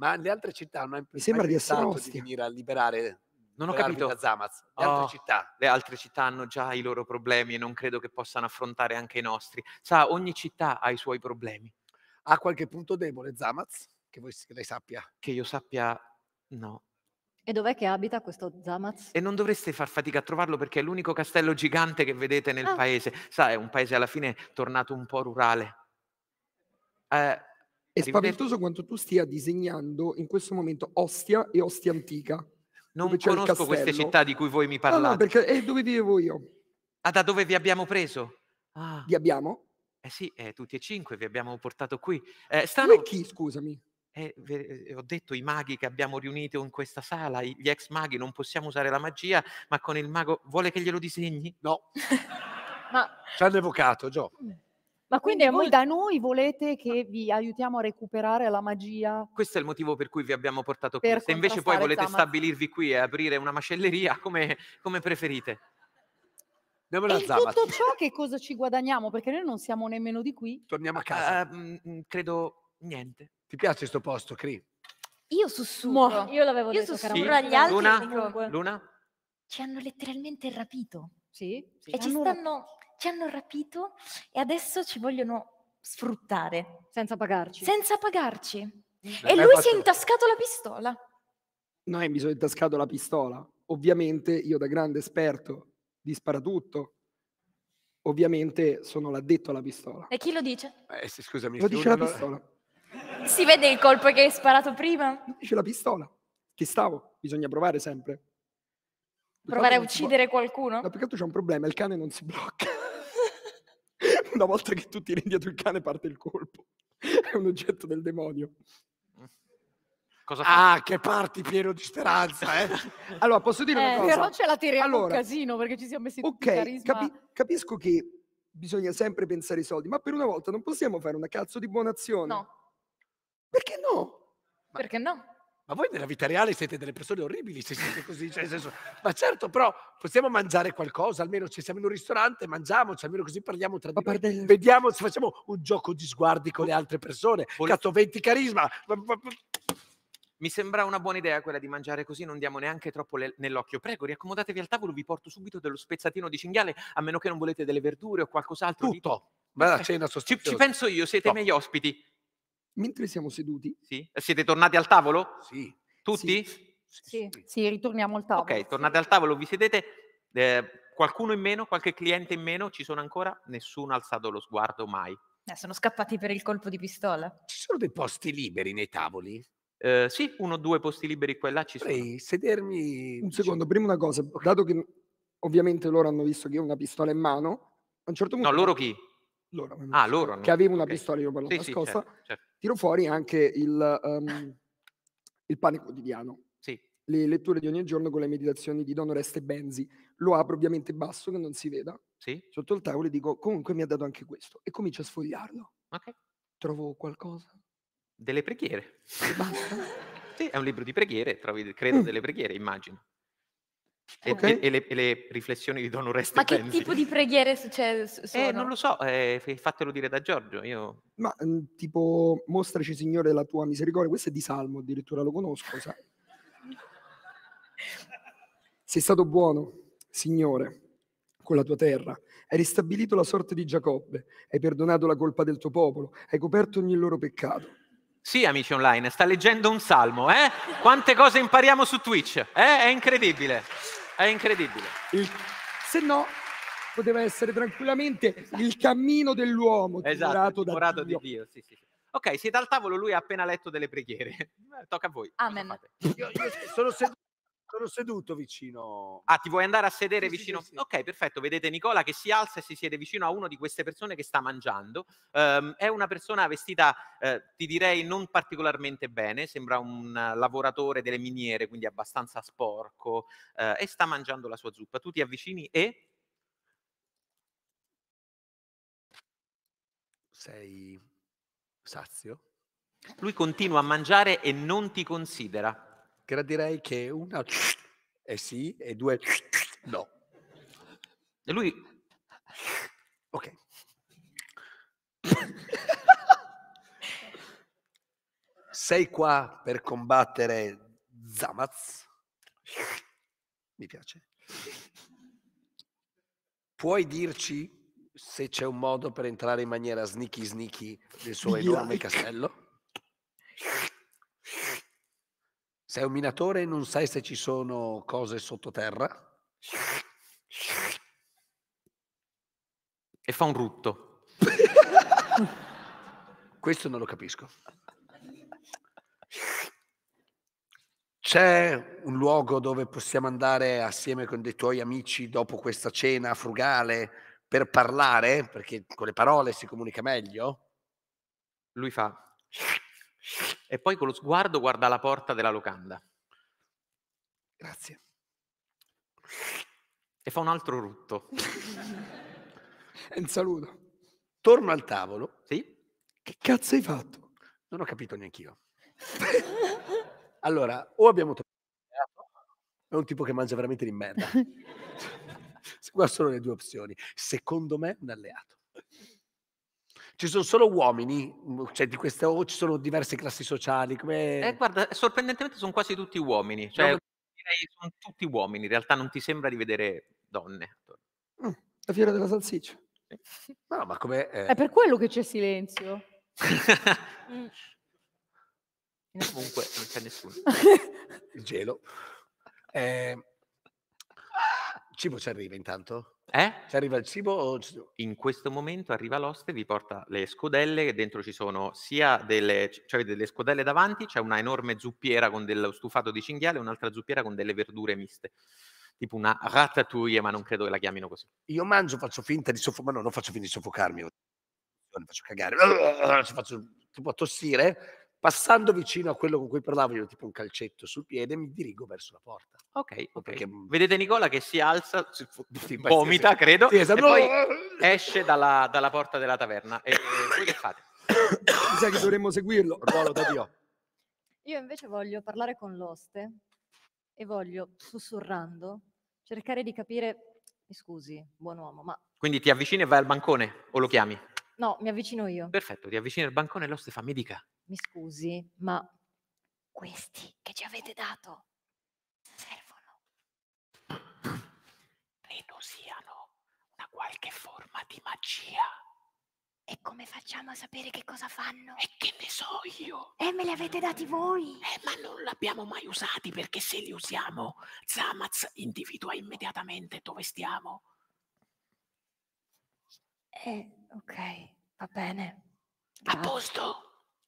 Ma le altre città non hanno Mi sembra di essere di venire a liberare Non ho capito. da Zamaz. Le Oh. altre città. Le altre città hanno già i loro problemi e non credo che possano affrontare anche i nostri. Sa, ogni città ha i suoi problemi. Ha qualche punto debole Zamaz? Che, voi, che lei sappia. Che io sappia, no. E dov'è che abita questo Zamaz? E non dovreste far fatica a trovarlo perché è l'unico castello gigante che vedete nel Ah. paese. Sa, è un paese alla fine tornato un po' rurale. Eh, È spaventoso quanto tu stia disegnando in questo momento Ostia e Ostia Antica. non c'è conosco queste città di cui voi mi No, no, parlate. perché è dove vivevo io. Ah, da dove vi abbiamo preso? Ah, Vi abbiamo? eh sì, eh, tutti e cinque vi abbiamo portato qui. Eh, e chi, scusami? eh, ve- eh, ho detto i maghi che abbiamo riunito in questa sala, gli ex maghi, non possiamo usare la magia, ma con il mago vuole che glielo disegni? No, Ma, ci hanno evocato, Gio. Ma quindi Quindi voi da noi volete che vi aiutiamo a recuperare la magia? Questo è il motivo per cui vi abbiamo portato qui. Se invece poi volete Zamaz. stabilirvi qui e aprire una macelleria, come, come preferite. Andiamo E Zamaz. tutto ciò che cosa ci guadagniamo? Perché noi non siamo nemmeno di qui. Torniamo a casa. Ah, mm, mm, credo niente. Ti piace sto posto, Cri? Io sussurro. Io l'avevo Io detto sussurro molto agli altri Luna? Luna? ci hanno letteralmente rapito. Sì? E ci, stanno, ci hanno rapito e adesso ci vogliono sfruttare Senza pagarci. senza pagarci. L'hai E lui si è fatto? intascato la pistola. Noi mi sono intascato la pistola. Ovviamente io da grande esperto di sparatutto, ovviamente sono l'addetto alla pistola. E chi lo dice? Eh, sì, scusami. Lo se dice la pistola. Si vede il colpo che hai sparato prima? Lo dice la pistola. Che stavo? Bisogna provare sempre. Provare a può- uccidere qualcuno? No, che altro c'è un problema, il cane non si blocca. Una volta che tu tiri indietro il cane parte il colpo. È un oggetto del demonio. Ah, che parti pieno di speranza, eh? Allora, posso dire una Eh, cosa? Però ce la tiriamo un Allora, casino perché ci siamo messi tutti Ok, carisma. capi- capisco che bisogna sempre pensare ai soldi, ma per una volta non possiamo fare una cazzo di buona azione. No, Perché no? perché no? Ma voi nella vita reale siete delle persone orribili se siete così. Cioè, nel senso, ma certo, però possiamo mangiare qualcosa, almeno se siamo in un ristorante, mangiamoci, almeno così parliamo tra di noi. Vediamo se facciamo un gioco di sguardi con le altre persone. Vole- Catto 20 carisma. Ma- ma- ma- Mi sembra una buona idea quella di mangiare così, non diamo neanche troppo le- nell'occhio. Prego, riaccomodatevi al tavolo, vi porto subito dello spezzatino di cinghiale, a meno che non volete delle verdure o qualcos'altro. di- Tutto. Ma la cena Ci, ci penso io, siete i miei ospiti. Mentre siamo seduti, Sì? Siete tornati al tavolo? Sì. Tutti? Sì. Sì, ritorniamo al tavolo. Ok, tornate al tavolo, vi sedete. eh, qualcuno in meno, qualche cliente in meno? Ci sono ancora? Nessuno ha alzato lo sguardo mai. Eh, sono scappati per il colpo di pistola. Ci sono dei posti liberi nei tavoli? Eh, sì, uno o due posti liberi qua e là ci sono. Potrei sedermi. un secondo, prima una cosa, dato che ovviamente loro hanno visto che io ho una pistola in mano, a un certo punto... No, loro chi? Loro, Ah, loro. Che avevo una ok. pistola, io parlo Sì, sì, nascosta, certo, certo. tiro fuori anche il, ehm, il pane quotidiano. Sì. le letture di ogni giorno con le meditazioni di Don Oreste Benzi. Lo apro ovviamente basso, che non si veda, Sì? sotto il tavolo e dico, comunque mi ha dato anche questo. E comincio a sfogliarlo. Ok. Trovo qualcosa? Delle preghiere. Basta? Sì, è un libro di preghiere, trovi, credo, Mm. delle preghiere, immagino. E, Ok. e- e le, e le riflessioni di Don Oreste Ma che Benzi. tipo di preghiere succede? Eh, non lo so, eh, fatelo dire da Giorgio. Io... Ma mm, tipo, mostraci Signore la tua misericordia. Questo è di Salmo, addirittura lo conosco, sai. Sei stato buono, Signore, con la tua terra. Hai ristabilito la sorte di Giacobbe. Hai perdonato la colpa del tuo popolo. Hai coperto ogni loro peccato. Sì, amici online, sta leggendo un salmo, eh? Quante cose impariamo su Twitch, eh? È incredibile, è incredibile. Il- Se no, poteva essere tranquillamente il cammino dell'uomo Esatto, da Dio. di Dio, sì, sì. Ok, siete al tavolo, lui ha appena letto delle preghiere. Tocca a voi. Amen. Io, io sono, seduto, sono seduto vicino. Ah, ti vuoi andare a sedere Sì, vicino? sì, sì. Ok, perfetto. Vedete Nicola che si alza e si siede vicino a una di queste persone che sta mangiando. Ehm, è una persona vestita, eh, ti direi, non particolarmente bene. Sembra un lavoratore delle miniere, quindi abbastanza sporco. eh, e sta mangiando la sua zuppa. Tu ti avvicini e... Sei sazio? Lui continua a mangiare e non ti considera. Gradirei che una è sì e due no. E lui Ok. Sei qua per combattere Zamaz? Mi piace. Puoi dirci se c'è un modo per entrare in maniera sneaky sneaky nel suo enorme like. castello? Sei un minatore e non sai se ci sono cose sottoterra? e fa un rutto. Questo non lo capisco. C'è un luogo dove possiamo andare assieme con dei tuoi amici dopo questa cena frugale per parlare? Perché con le parole si comunica meglio? Lui fa... E poi con lo sguardo guarda la porta della locanda. Grazie. E fa un altro rutto. Un saluto. Torno al tavolo. Sì? Che cazzo hai fatto? Non ho capito neanch'io. Allora, o abbiamo trovato è un tipo che mangia veramente di merda. Qua sono le due opzioni. Secondo me un alleato. Ci sono solo uomini, mm, cioè di queste, o ci sono diverse classi sociali, come... Eh, guarda, sorprendentemente sono quasi tutti uomini. Cioè, No, direi sono tutti uomini. In realtà non ti sembra di vedere donne. Mm, la fiera della salsiccia. No, ma come... eh, È per quello che c'è silenzio. Mm. Comunque non c'è nessuno. il gelo. Eh, cibo ci arriva intanto? Eh? Ci arriva il cibo o... In questo momento arriva l'oste, vi porta le scodelle, che dentro ci sono sia delle, cioè delle scodelle davanti, c'è una enorme zuppiera con dello stufato di cinghiale e un'altra zuppiera con delle verdure miste. Tipo una ratatouille, ma non credo che la chiamino così. Io mangio, faccio finta di soffocare, ma no, non faccio finta di soffocarmi, faccio cagare, ci faccio tipo a tossire, passando vicino a quello con cui parlavo io, tipo un calcetto sul piede, mi dirigo verso la porta. Ok, ok. perché- Vedete Nicola che si alza, si fu- vomita, credo, Sì, esatto. e poi esce dalla, dalla porta della taverna. E voi che fate? Mi sa che dovremmo seguirlo. Ruolo da Dio. Io invece voglio parlare con l'oste e voglio, sussurrando, cercare di capire, mi scusi, buon uomo, ma Quindi ti avvicini e vai al bancone o lo chiami? No, mi avvicino io. Perfetto, ti avvicini al bancone e l'oste fa, mi dica. Mi scusi, ma questi che ci avete dato servono. Credo siano una qualche forma di magia. E come facciamo a sapere che cosa fanno? E che ne so io? E me li avete dati voi? Eh, ma non l'abbiamo mai usati perché se li usiamo, Zamaz individua immediatamente dove stiamo. Eh, ok, va bene. A Grazie. posto?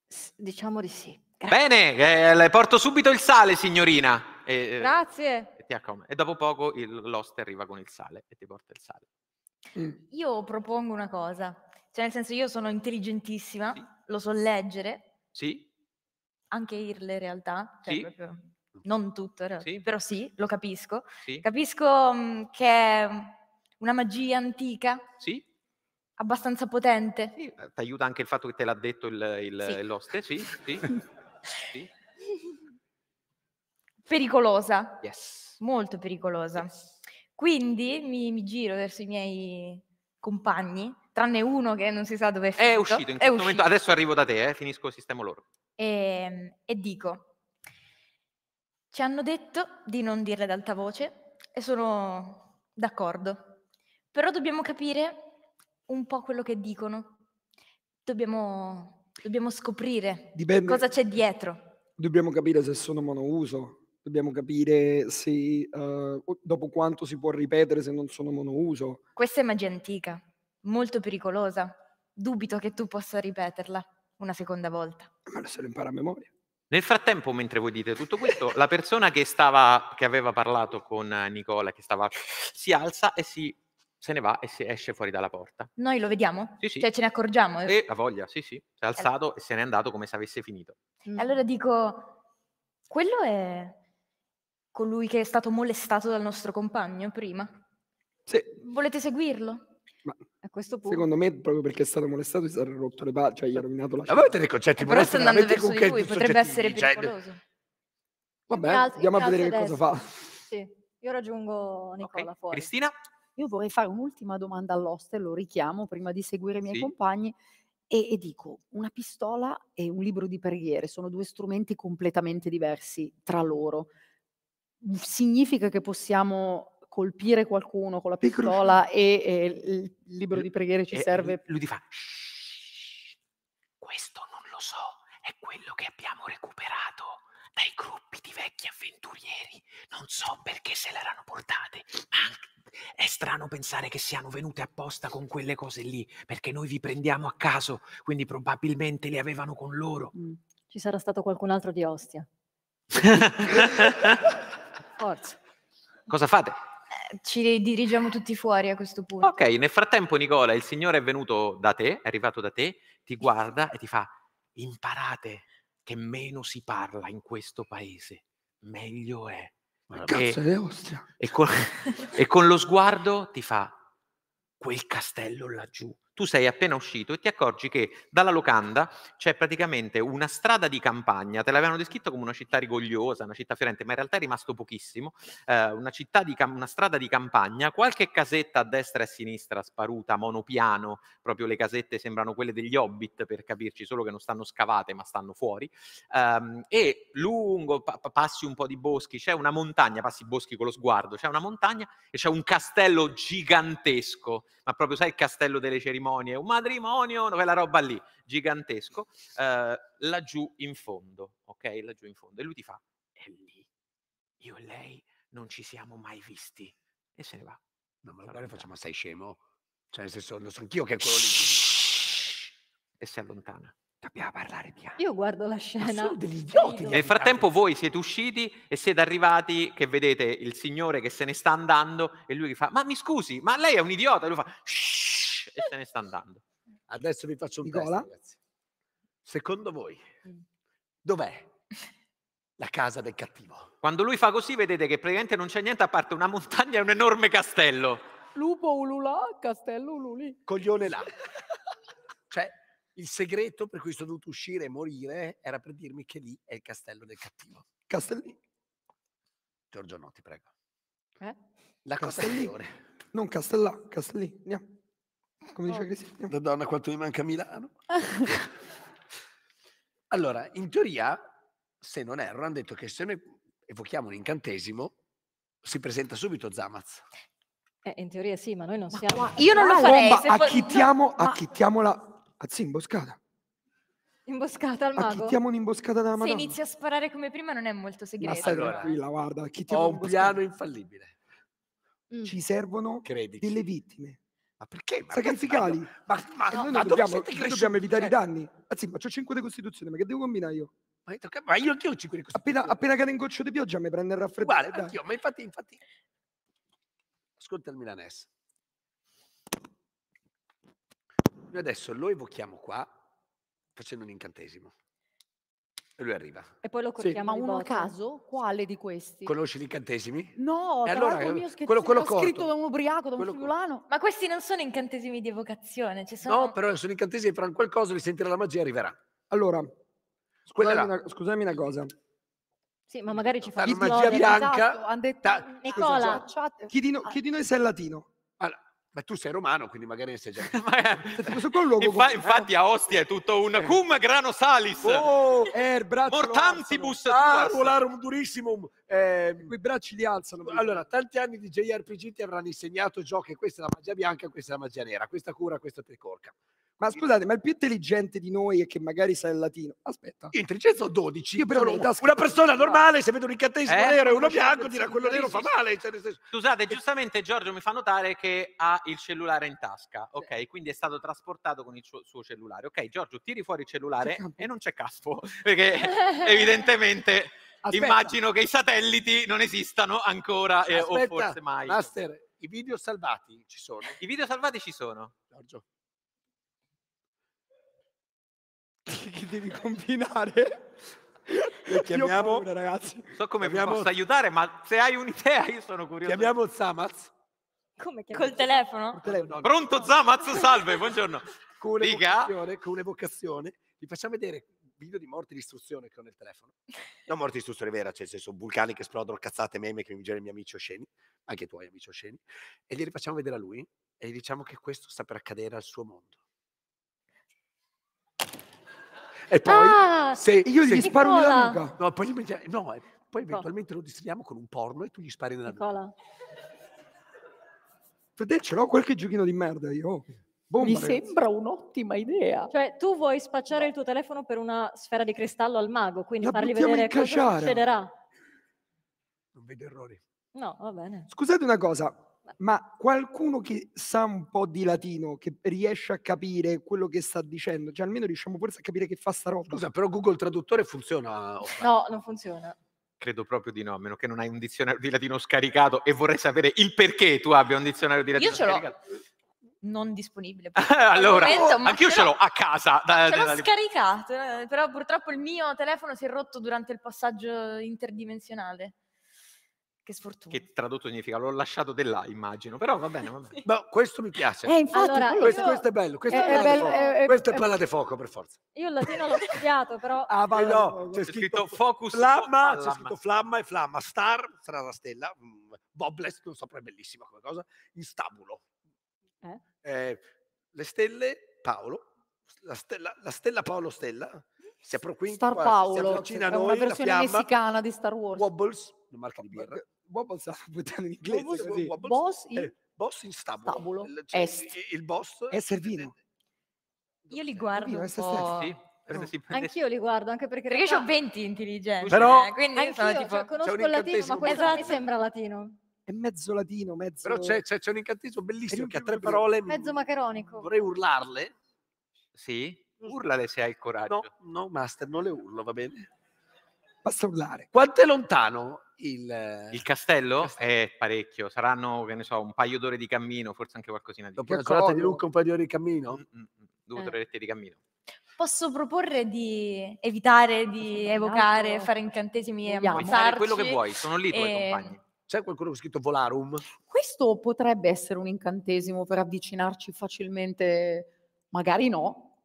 S- Diciamo di sì. Gra- Bene, eh, le porto subito il sale, signorina. E, eh, Grazie. e e dopo poco il- l'oste arriva con il sale e ti porta il sale. Mm. Io propongo una cosa. Cioè, nel senso, io sono intelligentissima, Sì. lo so leggere, Sì? anche Irle in realtà. Cioè, Sì. proprio... non tutto, era- Sì. però sì, lo capisco. Sì? Capisco mm, che è una magia antica, Sì? Abbastanza potente. Sì, eh, Ti aiuta anche il fatto che te l'ha detto il, il- Sì. l'oste? Sì? Sì? sì? Pericolosa, Yes. molto pericolosa. Yes. Quindi mi, mi giro verso i miei compagni, tranne uno che non si sa dove è È finito. uscito in È questo momento. uscito. Adesso arrivo da te, eh, finisco il sistema loro. E, e dico, ci hanno detto di non dirle ad alta voce e sono d'accordo, però dobbiamo capire un po' quello che dicono, dobbiamo, dobbiamo scoprire Dipende, cosa c'è dietro. dobbiamo capire se sono monouso, dobbiamo capire se, o- dopo quanto si può ripetere se non sono monouso. Questa è magia antica, molto pericolosa, dubito che tu possa ripeterla una seconda volta. Ma adesso lo impara a memoria. Nel frattempo, mentre voi dite tutto questo, la persona che, stava, che aveva parlato con Nicola, che stava, si alza e si, se ne va e si esce fuori dalla porta. Noi lo vediamo? Sì, sì. Cioè ce ne accorgiamo? E ha voglia, sì, sì. Si è alzato e se n'è andato come se avesse finito. Mm. Allora dico, quello è colui che è stato molestato dal nostro compagno prima. Sì, Volete seguirlo? A questo punto... secondo me proprio perché è stato molestato si sarà rotto le palle, cioè gli ha rovinato la Ma voi avete dei concetti Eh, però andando verso di lui, potrebbe essere cioè, pericoloso. Vabbè, andiamo a vedere che cosa adesso. fa. Sì, io raggiungo. Nicola fuori. Cristina? Io vorrei fare un'ultima domanda all'oste, lo richiamo prima di seguire i miei Sì. compagni e, e dico, una pistola e un libro di preghiere sono due strumenti completamente diversi tra loro. Significa che possiamo colpire qualcuno con la pistola e, e il libro di preghiere ci serve Lui, ti fa... "Shh, questo non lo so, è quello che abbiamo recuperato dai gruppi di vecchi avventurieri. Non so perché se l'erano portate, ma anche- è strano pensare che siano venute apposta con quelle cose lì, perché noi vi prendiamo a caso, quindi probabilmente le avevano con loro. Mm. Ci sarà stato qualcun altro di Ostia. Forza. Cosa fate? Eh, Ci dirigiamo tutti fuori a questo punto. Ok, nel frattempo Nicola, il Signore è venuto da te, è arrivato da te, ti guarda e ti fa, imparate che meno si parla in questo paese, meglio è. E-. E con, e con lo sguardo ti fa, quel castello laggiù. Tu sei appena uscito e ti accorgi che dalla locanda c'è praticamente una strada di campagna, te l'avevano descritto come una città rigogliosa, una città fiorente, ma in realtà è rimasto pochissimo, eh, una, cam- una strada di campagna, qualche casetta a destra e a sinistra sparuta, monopiano, proprio le casette sembrano quelle degli hobbit per capirci, solo che non stanno scavate ma stanno fuori, ehm, e lungo pa- pa- passi un po' di boschi, c'è una montagna, passi boschi con lo sguardo, c'è una montagna e c'è un castello gigantesco, ma proprio sai il castello delle cerimonie, un matrimonio, quella roba lì, gigantesco, eh, laggiù in fondo, ok? Laggiù in fondo. E lui ti fa, è lì, io e lei non ci siamo mai visti. E se ne va. No, ma allora facciamo, sei scemo? Cioè, nel senso, lo so anch'io che è quello lì. E si allontana. Dobbiamo parlare piano. Io guardo la scena. sono degli idioti. rido. gli Nel frattempo voi siete usciti e siete arrivati che vedete il signore che se ne sta andando e lui che fa, ma mi scusi, ma lei è un idiota? E lui fa, "Shh", e se ne sta andando. Adesso vi faccio un Nicola? test, ragazzi. Secondo voi, Mm. dov'è la casa del cattivo? Quando lui fa così vedete che praticamente non c'è niente a parte una montagna e un enorme castello. Lupo ulula, castello ululi. Coglione là. cioè, il segreto per cui sono dovuto uscire e morire era per dirmi che lì è il castello del cattivo. Castellini. Giorgio no, ti prego. Eh? La cosa migliore. Non Castellà, Castellini. Andiamo. Come dice Oh. che si andiamo. Madonna, quanto mi manca Milano. allora, in teoria, se non erro, hanno detto che se noi evochiamo un incantesimo, si presenta subito Zamaz. Eh, in teoria sì, ma noi non siamo... Io non lo farei. bomba, se fo- acchittiamo, ma- acchittiamo la... Azzi, imboscata. Imboscata al mago? Acchittiamo un'imboscata della Se Madonna. inizia a sparare come prima non è molto Ma segreto. stai Allora, tranquilla, guarda, acchittiamo Ho un piano infallibile. Mm. Ci servono Credici. delle vittime. Ma perché? Ma Sacrificali. Ma, ma, ma, noi, ma dobbiamo, noi cresciuti? dobbiamo evitare i Cioè, danni. Anzi, ma c'ho 5 di costituzione, ma che devo combinare io? Ma, io tocca- ma io anch'ho ho cinque di Appena, costituzione. appena cade un goccio di pioggia mi prende il raffreddore. Uguale, dai. anch'io, ma infatti, infatti... Ascolta il milanese. Noi adesso lo evochiamo qua facendo un incantesimo. E lui arriva. E poi lo Sì. corchiamo Ma uno a caso? Quale di questi? Conosci gli incantesimi? No, E allora, mio quello- quello era scritto corto. da un ubriaco, da un corto. friulano. Ma questi non sono incantesimi di evocazione, sono... No, però sono incantesimi, faranno qualcosa, li sentirà la magia e arriverà. Allora, Quella scusami una, scusami una cosa. Sì, ma magari ci fa un magia bianca. Esatto, han detto Ta- Nicola. scusa, chat- Chi di, no- Ah. chi di noi sei latino? Ma tu sei romano, quindi magari ne sei già. Luogo Infa- infatti a Ostia è tutto un cum grano salis. Oh! Eh, il braccio lo Mortantibus Ah, tuas. volarum durissimum. Eh, Quei bracci li alzano. allora, tanti anni di JRPG ti avranno insegnato giochi, questa è la magia bianca, questa è la magia nera, questa cura, questa tricorca. Ma scusate, ma il più intelligente di noi è che magari sai il latino. Aspetta. Io intelligenza ho 12. Io però Sono tasche- una persona normale, se vedo un incantesimo Eh? nero e uno bianco, dirà quello nero fa male. cioè, Scusate, giustamente Giorgio mi fa notare che ha il cellulare in tasca, ok? Quindi è stato trasportato con il suo, suo cellulare. Ok, Giorgio, tiri fuori il cellulare e non c'è caspo, perché evidentemente Aspetta. immagino che i satelliti non esistano ancora eh, o forse mai. Master, i video salvati ci sono. I video salvati ci sono. Giorgio. che devi combinare. Chiamiamo- paura, ragazzi. Non so come Chiamiamo- vi posso aiutare, ma se hai un'idea io sono curioso. Chiamiamo Zamaz Come Col telefono? Telefono. Pronto Zamaz? Salve, buongiorno. con un'evocazione, con un'evocazione. Gli facciamo vedere video di morti di istruzione che ho nel telefono. Non morti di istruzione vera, cioè nel senso vulcani che esplodono, cazzate, meme che mi girano i miei amici osceni, anche i tuoi amici osceni, e glieli facciamo vedere a lui e gli diciamo che questo sta per accadere al suo mondo. E poi, Ah, se Io gli se- sparo nella nuca. No, poi, no, poi eventualmente lo distribuiamo con un porno e tu gli spari nella nuca. Fratello, ce l'ho qualche giochino di merda io. Bomba, Mi ragazzi. sembra un'ottima idea. Cioè, tu vuoi spacciare il tuo telefono per una sfera di cristallo al mago, quindi La fargli vedere cosa succederà. Non vedo errori. No, va bene. Scusate una cosa, ma qualcuno che sa un po' di latino, che riesce a capire quello che sta dicendo, cioè almeno riusciamo forse a capire che fa sta roba. Scusa, però Google Traduttore funziona. No, non funziona. Credo proprio di no, a meno che non hai un dizionario di latino scaricato e vorrei sapere il perché tu abbia un dizionario di latino Io ce l'ho scaricato. non disponibile. allora, Al momento, ma anch'io ce l'ho a casa. da- Ce l'ho da- scaricato, eh, però purtroppo il mio telefono si è rotto durante il passaggio interdimensionale. Che sfortuna. che tradotto significa l'ho lasciato di là, immagino. Però va bene, va bene. Ma questo mi piace. Eh, infatti, Allora, questo, io- questo è bello. Questo è, è bello, fuoco. è- è- Questo è palla di fuoco, per forza. Io il latino l'ho studiato, però Ah, Eh va, no, c'è C'è scritto focus Flamma, oh, c'è flamma. scritto flamma e flamma. Star sarà la stella. mm, Bobless, non so, però è bellissima come cosa. Instabulo. Eh? Eh, le stelle, Paolo. La stella, la stella Paolo Stella. Si approquin- Star qua, si Paolo, avvicina a è una noi, la versione messicana di Star Wars. Wobbles, una marca di birra. Wobble sta buttando in inglese Wobbles, così. Wobbles, Boss in- eh, boss in stabulo. Stabulo, Il, cioè, est. il- boss È Servino. Io li guardo Io, un po'. Sì, si- anch'io li guardo, anche perché... Perché ho realtà- 20 intelligenze. Però- eh, quindi io sono Anch'io, tipo... cioè, conosco il latino, ma questo non mi Esatto. sembra latino. È mezzo latino, mezzo... Però c'è, c'è- c'è un incantesimo bellissimo che ha tre parole. Mezzo macaronico. Vorrei urlarle. Sì? Urlale se hai il coraggio. No, no, master, non le urlo, va bene. Basta urlare. Quanto è lontano il... Il castello è parecchio, saranno, che ne so, un paio d'ore di cammino, forse anche qualcosina di Dopo più. la giornata di. Luca un paio di ore di cammino? Mm, mm, mm, Due o Eh. tre orette di cammino. Posso proporre di evitare di evocare, fare incantesimi e. Puoi fare quello che ammazzarci. vuoi, sono lì i tuoi e- compagni. C'è qualcuno che ha scritto Volarum? Questo potrebbe essere un incantesimo per avvicinarci facilmente, magari no,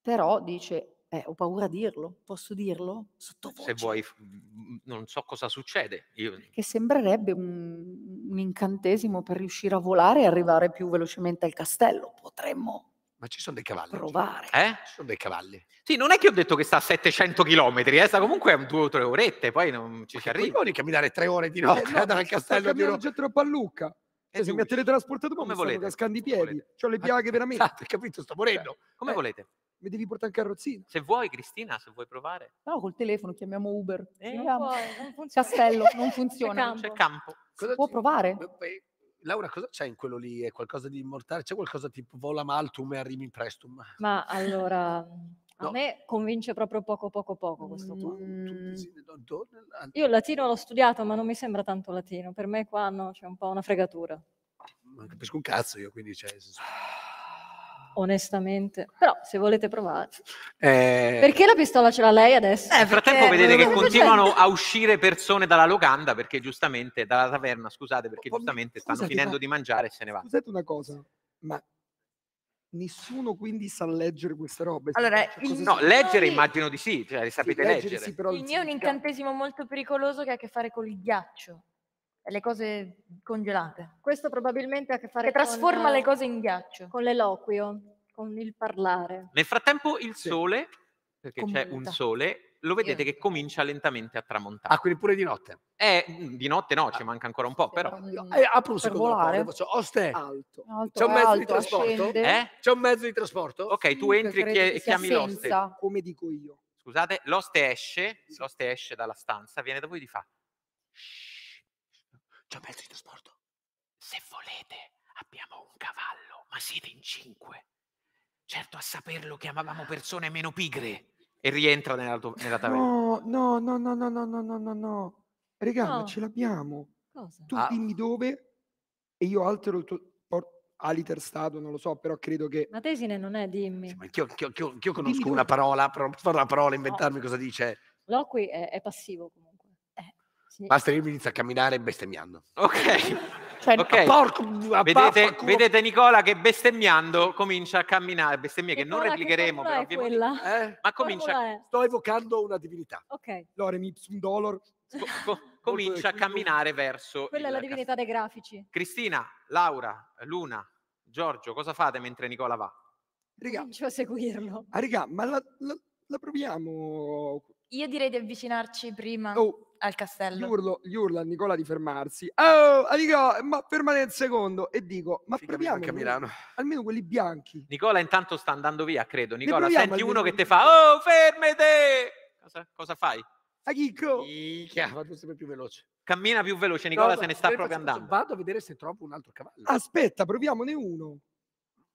però dice, eh, ho paura a dirlo, posso dirlo? Sottovoce. Se vuoi, f- mm, non so cosa succede. Io, Che sembrerebbe un, un incantesimo per riuscire a volare e arrivare più velocemente al castello. Potremmo Ma ci sono dei cavalli. provare. eh? Ci sono dei cavalli. Sì, non è che ho detto che sta a 700 km, eh, sta comunque a due o tre orette, poi non ci si arriva. coglioni camminare tre ore di Eh, notte no, dal castello di uno. già troppo a Lucca. Cioè, se mi ha teletrasportato Come mi volete, cascando i piedi. C'ho le piaghe veramente. Ah, capito? Sto morendo. Come Eh. volete? Mi devi portare in carrozzina. Se vuoi, Cristina, se vuoi provare. No, col telefono chiamiamo Uber. Eh, Non non. Castello, non funziona. campo. C'è campo. Cosa Può c'è? provare? Laura, cosa c'è in quello lì? È qualcosa di immortale? C'è qualcosa tipo vola maltum e arrivi in prestum? Ma allora, a No. me convince proprio poco poco poco questo Mm. ah, Io il latino l'ho studiato, ma non mi sembra tanto latino. Per me qua no, c'è un po' una fregatura. Non capisco un cazzo io, quindi c'è. onestamente. Però se volete provare. Eh, Perché la pistola ce l'ha lei adesso? Nel frattempo vedete che continuano a uscire persone dalla locanda perché giustamente, dalla taverna, scusate, perché giustamente stanno scusate, finendo ma- di mangiare e se ne vanno. Scusate una cosa, ma nessuno quindi sa leggere queste robe? Allora, Cioè, il- cosa No, si- leggere immagino di sì, cioè li sì, sapete leggere leggere. sì, però Il mio è un incantesimo molto pericoloso che ha a che fare col ghiaccio e le cose congelate. Questo probabilmente ha a che fare Che trasforma con, le cose in ghiaccio. con l'eloquio, con il parlare. Nel frattempo il Sì. sole, perché c'è un sole, lo vedete Io- che comincia lentamente a tramontare. ah, quindi pure di notte. Eh, di notte no, ci manca ancora un po', però. Mm, Eh, apro un per secondo volare? rapporto, faccio, Oste, Alto. Alto, C'è un è mezzo di alto, trasporto? ascende. Eh? c'è un mezzo di trasporto? Ok, tu Comunque entri e, chiami l'oste. Come dico io. Scusate, l'oste esce, l'oste esce dalla stanza, viene da voi e ti fa. "Shh, C'è un mezzo di trasporto. Se volete, abbiamo un cavallo, ma siete in cinque. Certo, a saperlo chiamavamo persone meno pigre. E rientra nella, tua- nella taverna. No, no, no, no, no, no, no, no, no, no. Regà, ma No. ce l'abbiamo. Cosa? Tu Ah. dimmi dove e io altero il tuo... por- Aliter stato, non lo so, però credo che... Ma tesine non è dimmi. Sì, ma anch'io, anch'io- anch'io- anch'io conosco Dimmi una dove- parola, però non una parola, inventarmi cosa dice. Loqui è, è passivo comunque. Sì. Basta che inizia a camminare bestemmiando. Ok, Cioè, ok. A porco, a Vedete, vedete Nicola che bestemmiando comincia a camminare, bestemmie che, non formula- replicheremo, però è ovviamente- quella? Eh? ma comincia, è? Sto evocando una divinità. Ok, Lorem ipsum dolor. co- co- comincia a camminare verso quella è la divinità dei grafici. Cristina, Laura, Luna, Giorgio, cosa fate mentre Nicola va? Regà, Comincio a seguirlo. ah, regà, ma la, la- la proviamo... Io direi di avvicinarci prima Oh, al gli castello. urlo, gli urlo a Nicola di fermarsi. Oh, Nicola, ma fermate un secondo. E dico, ma Figa proviamo anche a almeno- Milano. almeno quelli bianchi. Nicola intanto sta andando via, credo. Nicola, proviamo senti almeno uno che ti fa, oh, fermate! Cosa, cosa fai? A chicco! Minchia, vado sempre più veloce. Cammina più veloce, Nicola No, se ne sta io proprio faccio- andando. Vado a vedere se trovo un altro cavallo. Aspetta, proviamone uno.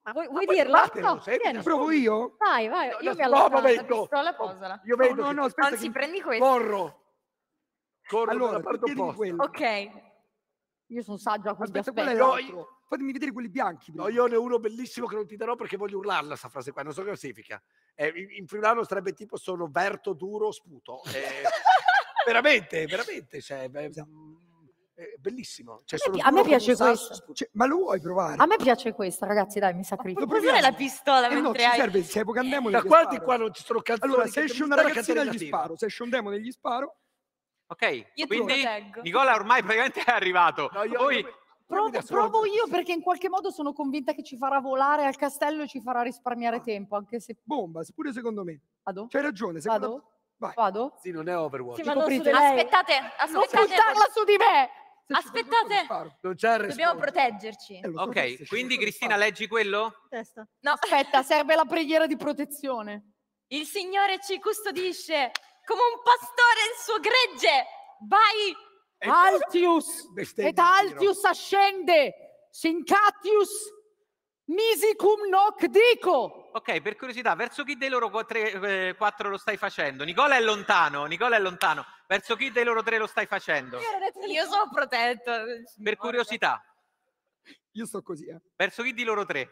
Ma- Vuoi, ma vuoi dirlo? fatelo, No, senti, no, Provo io? Vai, vai, No, io no, mi no, allontano. La no. pistola posala. Io No, vedo no, no, aspetta. Anzi, che- prendi questo. corro. Corro Allora, dalla parte opposta. quello. Ok. Io sono saggia, quindi Aspetta, qual è aspetta. Fatemi vedere quelli bianchi. No, prima. io ne ho uno bellissimo che non ti darò perché voglio urlarla sta frase qua, non so che significa. Eh, in, in friulano sarebbe tipo sono verto, duro, sputo. Eh, veramente, veramente, cioè, beh, mm, è bellissimo. Cioè, A me a me piace questo. Cioè, ma lo vuoi provare? A me piace questa, ragazzi, dai, mi Puoi sacrifico. posare la pistola Eh no, mentre ci hai... serve, se demone Da qua di qua non ci sono canzoni. Allora, se esce una ragazzina gli sparo, se esce un demone gli sparo. Ok, Io ti quindi. Nicola ormai praticamente è arrivato. No, io- Voi, io- Provo, provo io perché in qualche modo sono convinta che ci farà volare al castello e ci farà risparmiare tempo, anche se... Bomba, pure secondo me. Vado? C'hai ragione. secondo- Vado? Vai. Vado? Sì, non è Overwatch. Sì, ma non su lei. Aspettate, Non aspettate. buttarla su di me! Se Aspettate. Non c'è Dobbiamo proteggerci. Eh, so se ok, ci quindi fermo, Cristina leggi quello? Testa. No, Aspetta, serve la preghiera di protezione. il Signore ci custodisce come un pastore il suo gregge. Vai! Altius! Et giro. Altius ascende! Sincatius misicum noc dico! Ok, per curiosità, verso chi dei loro tre, eh, quattro lo stai facendo? Nicola è lontano, Nicola è lontano. Verso chi dei loro tre lo stai facendo? Io sono protetto. Per curiosità, Io sto così, eh. verso chi di loro tre?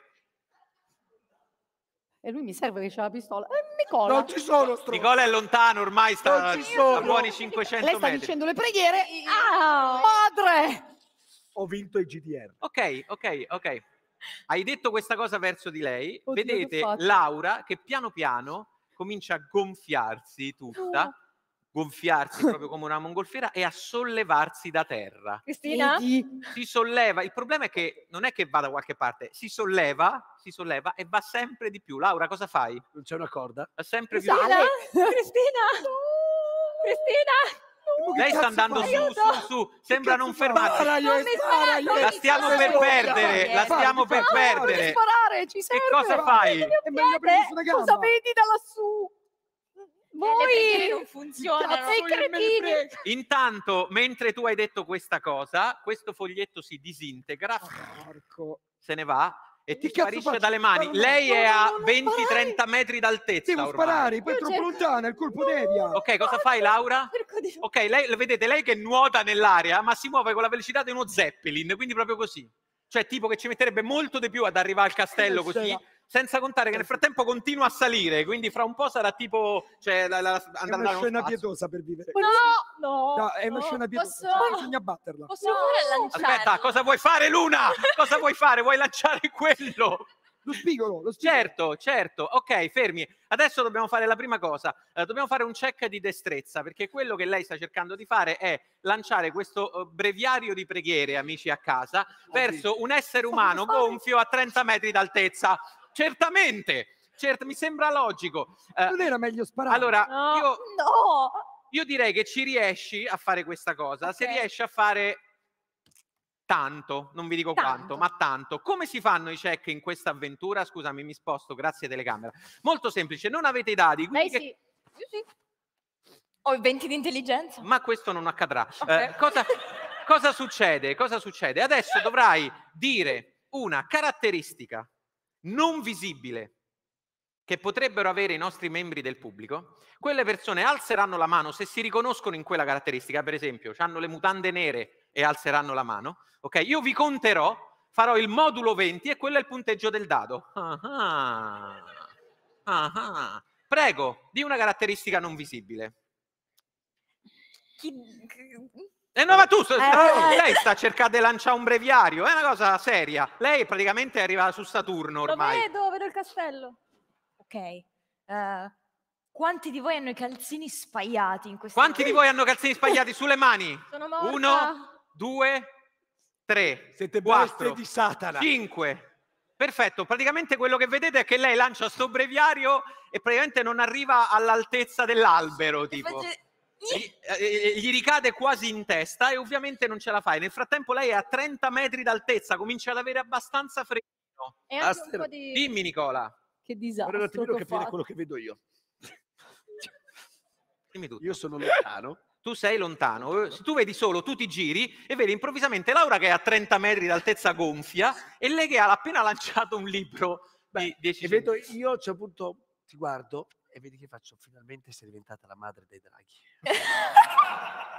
E lui mi serve che c'ha la pistola. Eh, Nicola! Non ci sono stronzi. Nicola è lontano, ormai sta a buoni 500 Lei sta metri. dicendo le preghiere. Ah, Madre! Ho vinto i GDR. Ok, ok, ok. Hai detto questa cosa verso di lei. Oddio, che Vedete faccio? Laura che piano piano comincia a gonfiarsi tutta, gonfiarsi proprio come una mongolfiera e a sollevarsi da terra. Cristina? Si solleva. Il problema è che non è che va da qualche parte, si solleva, si solleva e va sempre di più. Laura, cosa fai? Non c'è una corda? Va sempre più. Cristina? Cristina? Cristina? Lei sta andando su, su, su, sembra non fermarsi. La stiamo per perdere, la stiamo per perdere. Che cosa fai? Cosa vedi da lassù? Voi non funzionano. Intanto, mentre tu hai detto questa cosa, questo foglietto si disintegra, se ne va e ti sparisce dalle mani. Sparo, Lei è a no, non sparare. 20-30 metri d'altezza Devo ormai. sparare, poi è troppo è il colpo devia. Ok, cosa fai Laura? Di... Ok, lei, vedete, lei che nuota nell'aria, ma si muove con la velocità di uno zeppelin, quindi proprio così. Cioè, tipo che ci metterebbe molto di più ad arrivare al castello così. Senza contare che nel frattempo continua a salire, quindi fra un po' sarà tipo cioè, la, la, È andare una scena pietosa per vivere. No, no, No, è una no. scena pietosa, posso- cioè, bisogna batterla. Posso pure lanciarlo? Aspetta, cosa vuoi fare, Luna? Cosa vuoi fare? Vuoi lanciare quello? Lo spigolo, lo spigolo. Certo, certo. Ok, fermi. Adesso dobbiamo fare la prima cosa. Eh, dobbiamo fare un check di destrezza, perché quello che lei sta cercando di fare è lanciare questo eh, breviario di preghiere, amici a casa, verso un essere umano gonfio a 30 metri d'altezza. Certamente. Certo, mi sembra logico. Eh, Non era meglio sparare? allora, No. io, No! io direi che ci riesci a fare questa cosa. Se Ok. riesci a fare tanto, non vi dico Tanto. quanto, ma tanto. Come si fanno i check in questa avventura? Scusami, mi sposto, grazie telecamera. Molto semplice, non avete i dadi, quindi Lei che- sì. Io sì. Ho i 20 di intelligenza. ma questo non accadrà. Ok. Eh, cosa, cosa succede? Cosa succede? Adesso dovrai dire una caratteristica non visibile che potrebbero avere i nostri membri del pubblico. Quelle persone alzeranno la mano se si riconoscono in quella caratteristica, per esempio, hanno le mutande nere e alzeranno la mano. Ok, io vi conterò, farò il modulo 20 e quello è il punteggio del dado. Ah, ah. Ah, ah. Prego, di una caratteristica non visibile. Chi... E no, ma tu, sta- Eh. lei sta cercando di lanciare un breviario, è una cosa seria. Lei praticamente è arrivata su Saturno Lo ormai. vedo, vedo il castello. Ok. eh, quanti di voi hanno i calzini spaiati in questo Quanti di voi hanno calzini spagliati sulle mani? Sono morta. Uno, due, tre, Siete quattro, di Satana. cinque. Perfetto, praticamente quello che vedete è che lei lancia sto breviario e praticamente non arriva all'altezza dell'albero, tipo. Face- Gli, eh, gli ricade quasi in testa e ovviamente non ce la fai. Nel frattempo lei è a 30 metri d'altezza, comincia ad avere abbastanza freddo. E anche un Aster, po' di... Dimmi Nicola, Che Vorrei un disastro che ho capire fatto. quello che vedo io. dimmi tutto. Io sono lontano. Tu sei lontano, eh, tu vedi solo, tu ti giri e vedi improvvisamente Laura che è a 30 metri d'altezza gonfia e lei che ha appena lanciato un libro di 10 E vedo io, c'è appunto, ti guardo e vedi che faccio finalmente sei diventata la madre dei draghi.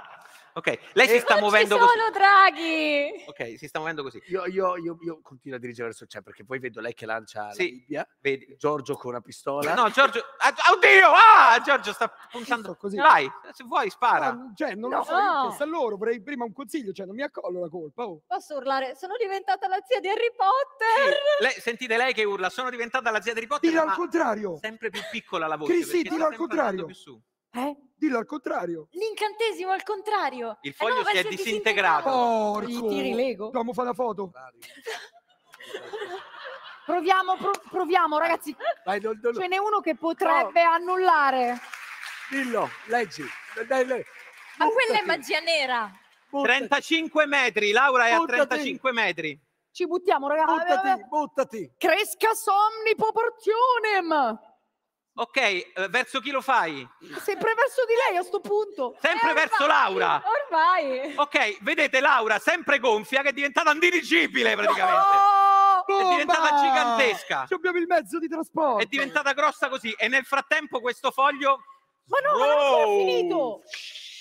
Ok, lei si sta Non muovendo ci così. sono draghi! Ok, si sta muovendo così. Io, io, io, io continuo a dirigere verso il cielo perché poi vedo lei che lancia Sì. la Bibbia, Vedi. Giorgio con una pistola. No, Giorgio. ah, oddio! Ah, Giorgio sta puntando. Così. Vai, se vuoi, spara. No, cioè, non lo No. so, io chiesto a loro, vorrei prima un consiglio, cioè non mi accollo la colpa. Oh. Posso urlare? Sono diventata la zia di Harry Potter! Lei- sentite lei che urla: Sono diventata la zia di Harry Potter. Dillo al contrario, sempre più piccola la voce. Perché dillo al contrario. più su. Eh? dillo al contrario. L'incantesimo al contrario. Il Eh foglio no, si è si è disintegrato. Porco. Tiri Lego? Dobbiamo fare la foto. Proviamo, pro- proviamo, ragazzi. Vai, non- non- Ce n'è uno che potrebbe annullare. dillo, leggi. Dai, dai, Ma quella è magia nera. buttati, 35 metri, Laura è a Buttati. 35 metri. Ci buttiamo, ragazzi. Buttati, buttati. Cresca somni proportionem. Ok, eh, verso chi lo fai? Sempre verso di lei a sto punto. Sempre Eh, verso ormai, Laura. Ormai! Ok, vedete Laura sempre gonfia che è diventata indirigibile praticamente. Oh! È diventata Bomba! gigantesca. Ci abbiamo il mezzo di trasporto. È diventata grossa così e nel frattempo questo foglio Ma no, ma non è Wow. finito.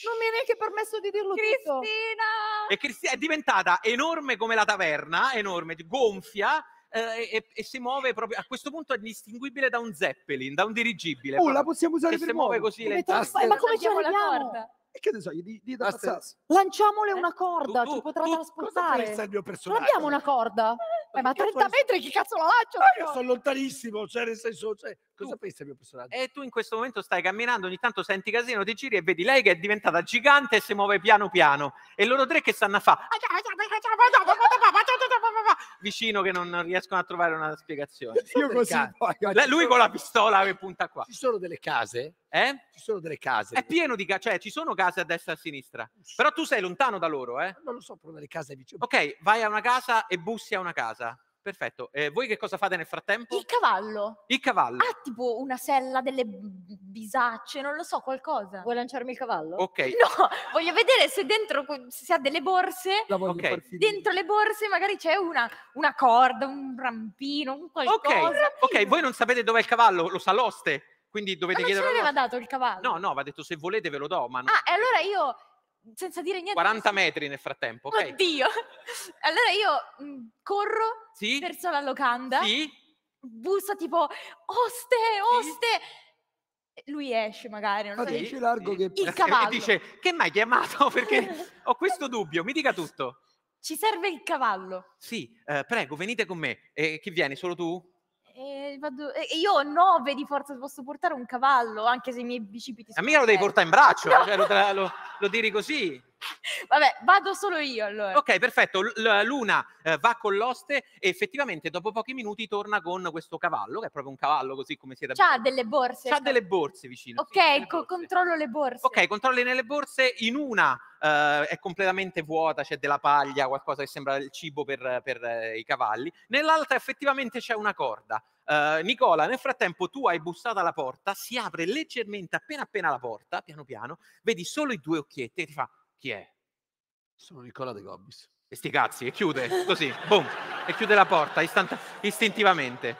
Non mi è neanche permesso di dirlo tutto. Cristina! e Cristi- è diventata enorme come la taverna, enorme, gonfia eh, e, e si muove proprio a questo punto è distinguibile da un zeppelin, da un dirigibile. Oh, la possiamo usare che per si muove così tra- Eh, ma come ci arriviamo? E che ne so, gli di, di da Basta. passare. Lanciamole una corda, tu- ci potrà tu- trasportare. pensa il mio Non personaggio? abbiamo una corda? Eh, ma a che 30 fuori- metri chi cazzo la lancia? Ma io sono lontanissimo, cioè nel senso, cioè, cosa Tu- pensa il mio personaggio? E tu in questo momento stai camminando, ogni tanto senti casino, ti giri e vedi lei che è diventata gigante e si muove piano piano. E loro tre che stanno a fare vicino che non riescono a trovare una spiegazione. Io così. Le- Lui con la pistola che punta qua. Ci sono delle case? Eh? Ci sono delle case? È pieno di case, cioè ci sono case a destra e a sinistra. Però tu sei lontano da loro, eh? Non lo so, però delle case vicino. Ok, vai a una casa e bussi a una casa. Perfetto. E voi che cosa fate nel frattempo? Il cavallo. Il cavallo. Ha tipo una sella, delle bisacce, non lo so, qualcosa. Vuoi lanciarmi il cavallo? Ok. No, voglio vedere se dentro se ha delle borse. La voglio Ok. far finire. Dentro le borse magari c'è una, una corda, un rampino, un qualcosa. Ok, ok, voi non sapete dov'è il cavallo, lo sa l'oste, quindi Ma dovete non ce chiedere. l'aveva dato il cavallo? No, no, va detto se volete ve lo do, ma non- Ah, e allora io, senza dire niente... 40 metri nel frattempo, ok? Oddio! Allora io mh, corro Sì? verso la locanda Sì? bussa tipo oste, oste. E Lui esce magari, non so. Sì, dici largo sì. che... Il E cavallo. dice, che mi hai chiamato? Perché ho questo dubbio, mi dica tutto. Ci serve il cavallo. Sì, eh, prego, venite con me. E chi vieni? Solo tu? E vado- e io ho nove di forza, posso portare un cavallo, anche se i miei bicipiti A sono mica lo devi portare in braccio, No. cioè, lo, lo- lo tiri così. Vabbè, vado solo io allora. Ok, perfetto. L- Luna eh, va con l'oste e effettivamente dopo pochi minuti torna con questo cavallo, che è proprio un cavallo così come siete C'ha abituati. delle borse. C'ha delle borse vicino. sì, Ok, delle co- borse. controllo le borse. Ok, controlli nelle borse, in una eh, è completamente vuota, c'è della paglia, qualcosa che sembra il cibo per, per, eh, i cavalli, nell'altra effettivamente c'è una corda. Eh, Nicola, nel frattempo tu hai bussato alla porta, si apre leggermente appena appena la porta, piano piano, vedi solo i due occhietti e ti fa, chi è? Sono Nicola De Gobbis. E sti cazzi, e chiude così, boom, e chiude la porta istant- istintivamente.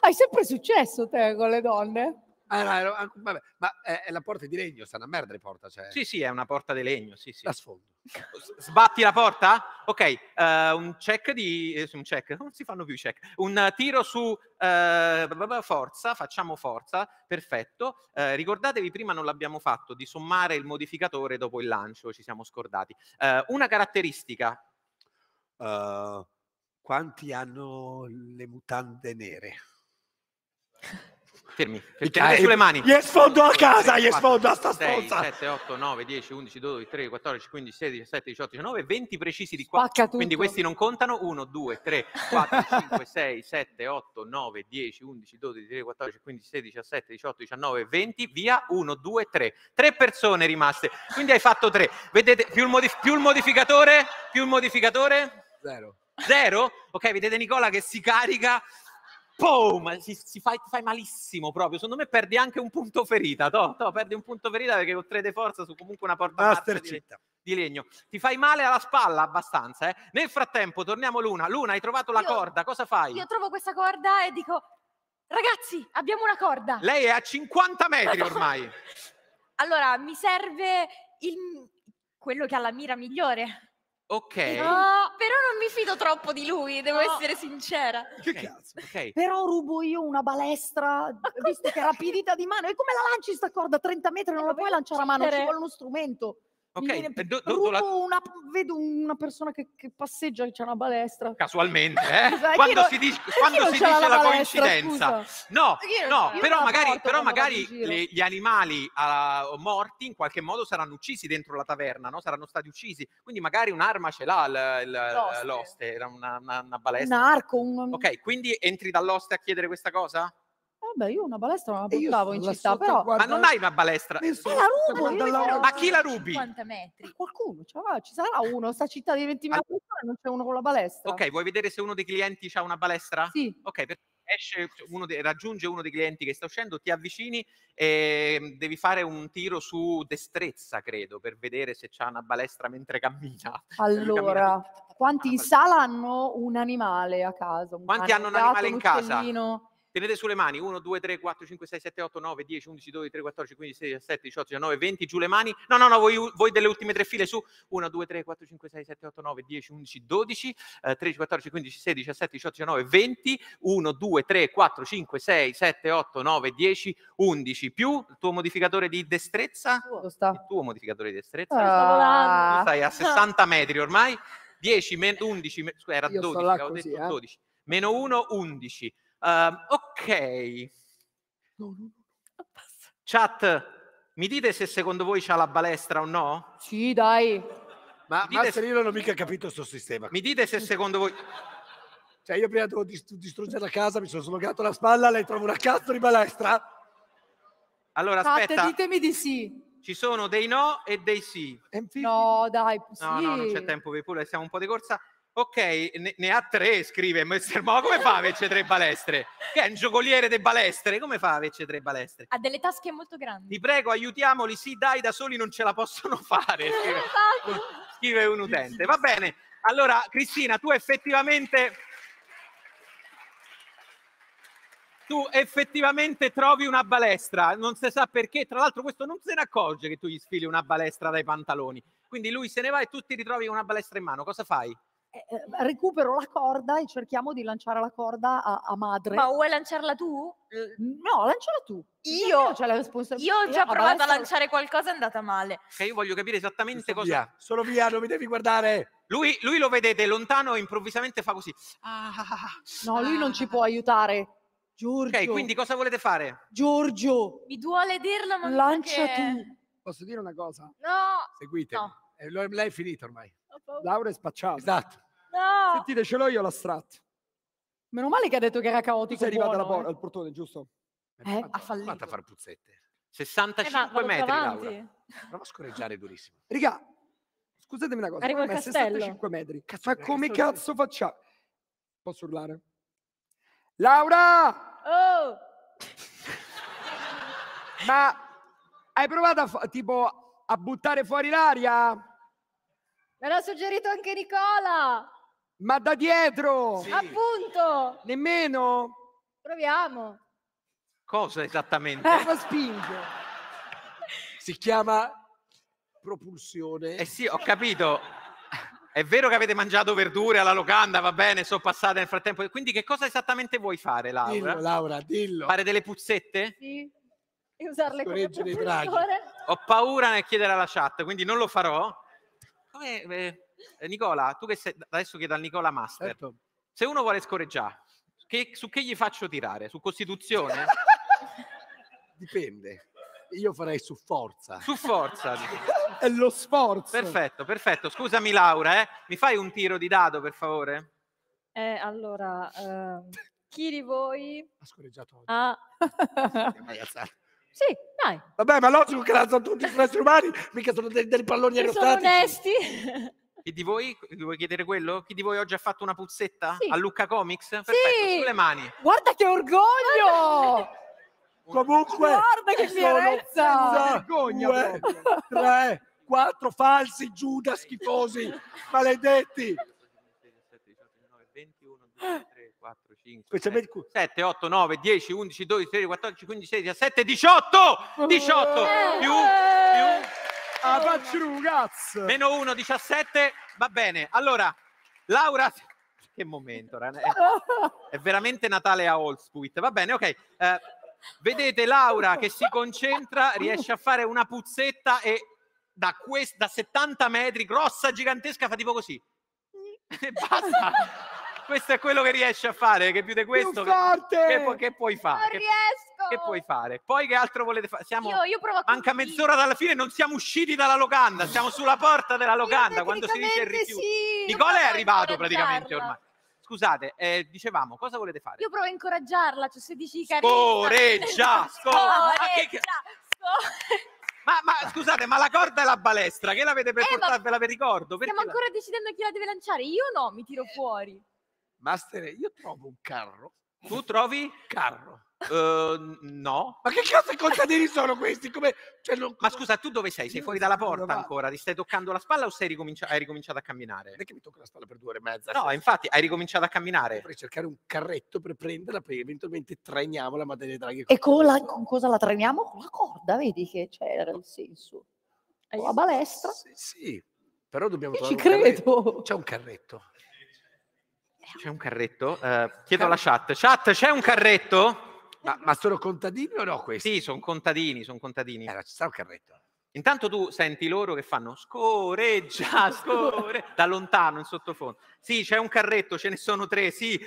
Hai sempre successo te con le donne? Ah, no, anche- vabbè, ma è, è la porta di legno, sta una merda di porta, cioè. Sì, sì, è una porta di legno, sì, sì. La sfondo. Sbatti la porta? Ok, eh, un check di... eh, Un check, non si fanno più i check. Un eh, tiro su eh, b- forza, facciamo forza, perfetto. Eh, ricordatevi, prima non l'abbiamo fatto, di sommare il modificatore dopo il lancio, ci siamo scordati. Eh, una caratteristica, Uh, quanti hanno le mutande nere? fermi, Mi tenete sulle mani. Gli sfondo a casa, gli 4, sfondo a sta 6, stronza. 7, 8, 9, 10, 11, 12, 13, 14, 15, 16, 17, 18, 19, 20 precisi di qua. Quindi questi non contano. 1, 2, 3, 4, 5, 6, 7, 8, 9, 10, 11, 12, 13, 14, 15, 16, 17, 18, 19, 20. Via 1, 2, 3. Tre persone rimaste. Quindi hai fatto 3. Vedete più il, modif- più il modificatore? Più il modificatore? Zero. Zero? Ok, vedete Nicola che si carica. Boom! Si, si fai, ti fai malissimo proprio. Secondo me perdi anche un punto ferita. To, to, perdi un punto ferita perché con 3 di forza su comunque una porta di, di legno. Ti fai male alla spalla abbastanza. Eh? Nel frattempo, torniamo Luna. Luna, hai trovato la Io- corda. Cosa fai? Io trovo questa corda e dico, ragazzi, abbiamo una corda. Lei è a 50 metri ormai. Allora, mi serve il... quello che ha la mira migliore. Ok. No, però non mi fido troppo di lui, devo No. essere sincera. Che Ok, cazzo? ok. Però rubo io una balestra, visto che è rapidità di mano. E come la lanci sta corda a 30 metri? Non Eh, la ma puoi lanciare a mano, ci vuole uno strumento. Ok, viene- do- do- rubo la- una, vedo una persona che, che passeggia che c'è una balestra. Casualmente, eh? Chi Quando si dice, quando si dice la la coincidenza. scusa? No, Io no, io però magari, però magari le- gli animali ah, morti in qualche modo saranno uccisi dentro la taverna, no? Saranno stati uccisi. Quindi magari un'arma ce l'ha il- il- L'oste. era una, una, una Un balestra. arco, un... Ok, quindi entri dall'oste a chiedere questa cosa? Vabbè, io una balestra non la portavo in città, però guardare- Ma non hai una balestra? Eh, la rubo, io la- Ma chi la rubi? 50 metri. qualcuno ce l'ha, ci sarà uno, sta città di 20.000 persone non c'è uno con la balestra. Ok, vuoi vedere se uno dei clienti ha una balestra? Sì, Ok, perché esce uno dei- raggiunge uno dei clienti che sta uscendo, ti avvicini e devi fare un tiro su destrezza, credo, per vedere se c'ha una balestra mentre cammina. allora, quanti in sala hanno un animale a casa? Un Quanti cane, hanno un gatto, animale in casa? Tenete sulle mani 1, 2, 3, 4, 5, 6, 7, 8, 9, 10, 11, 12, 13, 14, 15, 16, 17, 18, 19, 20, giù le mani. No, no, no, voi, voi delle ultime tre file su. 1, 2, 3, 4, 5, 6, 7, 8, 9, 10, 11, 12, eh, 13, 14, 15, 16, 17, 18, 19, 20. 1, 2, 3, 4, 5, 6, 7, 8, 9, 10, 11. Più il tuo modificatore di destrezza. Il tuo modificatore di destrezza. Ah, stai a 60 metri ormai. 10, men- 11, me- scusa, era Io sto 12, là avevo così, detto eh. 12. Meno 1, 11. Ehm, ok. Chat, mi dite se secondo voi c'ha la balestra o no? Sì, dai. Ma Dite- Master, io non ho mica capito sto sistema. Mi dite se secondo voi... Cioè, io prima devo dist- distruggere la casa, mi sono slogato la spalla, lei trova una cazzo di balestra? Allora, Chat, aspetta, ditemi di sì. ci sono dei no e dei sì. M50. No, dai, sì. No, no, non c'è tempo per pure, siamo un po' di corsa. Ok, ne, ne ha tre, scrive Mr. Mo. Come fa a averci tre balestre? Che è un giocoliere di balestre? Come fa a averci tre balestre? Ha delle tasche molto grandi. Ti prego, aiutiamoli. Sì, dai, da soli non ce la possono fare. Scrive, Esatto. scrive un utente. Va bene. Allora, Cristina, tu effettivamente. Tu effettivamente trovi una balestra, non si sa perché, tra l'altro questo non se ne accorge che tu gli sfili una balestra dai pantaloni. Quindi lui se ne va e tu ti ritrovi con una balestra in mano, cosa fai? Eh, eh, recupero la corda e cerchiamo di lanciare la corda a, a madre. Ma vuoi lanciarla tu? No, lanciala tu. Io, io ho già Ah, provato a lanciare qualcosa, è andata male. Che io voglio capire esattamente Sono cosa. via, sono via, non mi devi guardare. Lui, lui lo vedete lontano e improvvisamente fa così. Ah, No, lui non ci può aiutare. Giorgio. Ok, quindi cosa volete fare? Giorgio, Mi duole dirlo, ma lancia che- tu. Posso dire una cosa? No, Seguitemi. No. Eh, lei è finita ormai. Laura è spacciata. Esatto. No. Sentite, ce l'ho io la strat. Meno male che ha detto che era Tu caotico. sei arrivata buono, por- eh. al portone, giusto? Eh, Quanto- ha fallito. quanto a fare puzzette? 65 Eh, ma metri, avanti. Laura. Prova a scorreggiare durissimo. Riga, scusatemi una cosa. Arrivo al castello. 65 metri. Cazzo, ma che come cazzo- cazzo facciamo? Posso urlare? Laura! Oh, Ma hai provato a, fa- tipo, a buttare fuori l'aria? Me l'ha suggerito anche Nicola. Ma da dietro? Sì. Appunto. Nemmeno? Proviamo. Cosa esattamente? Cosa spinge? Si chiama propulsione. Eh sì, ho capito. È vero che avete mangiato verdure alla locanda, va bene, sono passate nel frattempo. Quindi che cosa esattamente vuoi fare, Laura? Dillo, Laura, dillo. Fare delle puzzette? Sì. E usarle come Scorreggere i draghi. propulsore. Ho paura nel chiedere alla chat, quindi non lo farò. Come, eh, eh, Nicola, tu che sei... Adesso chiedo al Nicola Master. Certo. Se uno vuole scorreggiare, che- su che gli faccio tirare? Su Costituzione? Dipende. Io farei su forza. su forza? È lo sforzo. Perfetto, perfetto. Scusami Laura, eh. mi fai un tiro di dado, per favore? Eh, allora, ehm, chi di voi Ha scorreggiato oggi. Ragazza. Sì, dai, Vabbè, ma logico che la sono tutti sono esseri umani, mica sono dei, dei palloni sono aerostatici. onesti. Chi di voi? Vuoi chiedere quello? Chi di voi oggi ha fatto una puzzetta? Sì. A Lucca Comics? Perfetto, Sì. sulle mani. Guarda che orgoglio! Comunque, Guarda che sono fierezza! Vergogna due, tre, quattro falsi Giuda schifosi, maledetti. Specialmente cu- 7, 8, 9, 10, 11, 12, 13, 14, 15, 16, 17, 18! 18! Eh. Più, Ah, faccio cazzo. meno 1, 17. Va bene. Allora, Laura... Che momento, Rana. È, è veramente Natale a Allspuit. Va bene, ok. Eh, vedete Laura che si concentra, riesce a fare una puzzetta e da, quest- da 70 metri, grossa, gigantesca, fa tipo così. E basta. Questo è quello che riesce a fare, che più di questo... Più Che, forte! che che puoi non fare? Che, riesco. che puoi fare? Poi che altro volete fare? Siamo... Io, io provo a Manca mezz'ora dalla fine, non siamo usciti dalla locanda, siamo sulla porta della locanda quando si dice il rifiuto. sì, Nicola è arrivato praticamente ormai. Scusate, eh, dicevamo, cosa volete fare? Io provo a incoraggiarla, cioè se dici carezza. Scoreggia, Scoreggia, sco- Ma, ma scusate, ma la corda e la balestra, che l'avete per Eh, portarvela per ricordo? Perché Stiamo la- ancora decidendo chi la deve lanciare. Io no, mi tiro fuori. Master, io trovo un carro. Tu trovi? Carro. Eh, no. Ma che cazzo di contadini sono questi? Come... Cioè, non... Ma scusa, tu dove sei? Sei Io fuori dalla porta ancora? Ti stai toccando la spalla o sei ricomincia- hai ricominciato a camminare? Non è che mi tocca la spalla per due ore e mezza. No, infatti, hai ricominciato a camminare. Dovrei cercare un carretto per prenderla, poi eventualmente trainiamo la materia draghi. E con, la- con cosa la treniamo? Con la corda, vedi che c'era il senso. Con la balestra. Sì, sì. Però dobbiamo Io trovare ci credo. C'è un carretto. C'è un carretto? Eh, chiedo alla chat. Chat, c'è un carretto? Ma, ma sono contadini o no questi? Sì, sono contadini, sono contadini. Eh, ci sta un carretto. Intanto tu senti loro che fanno scoreggia, score, da lontano in sottofondo. Sì, c'è un carretto, ce ne sono tre, sì.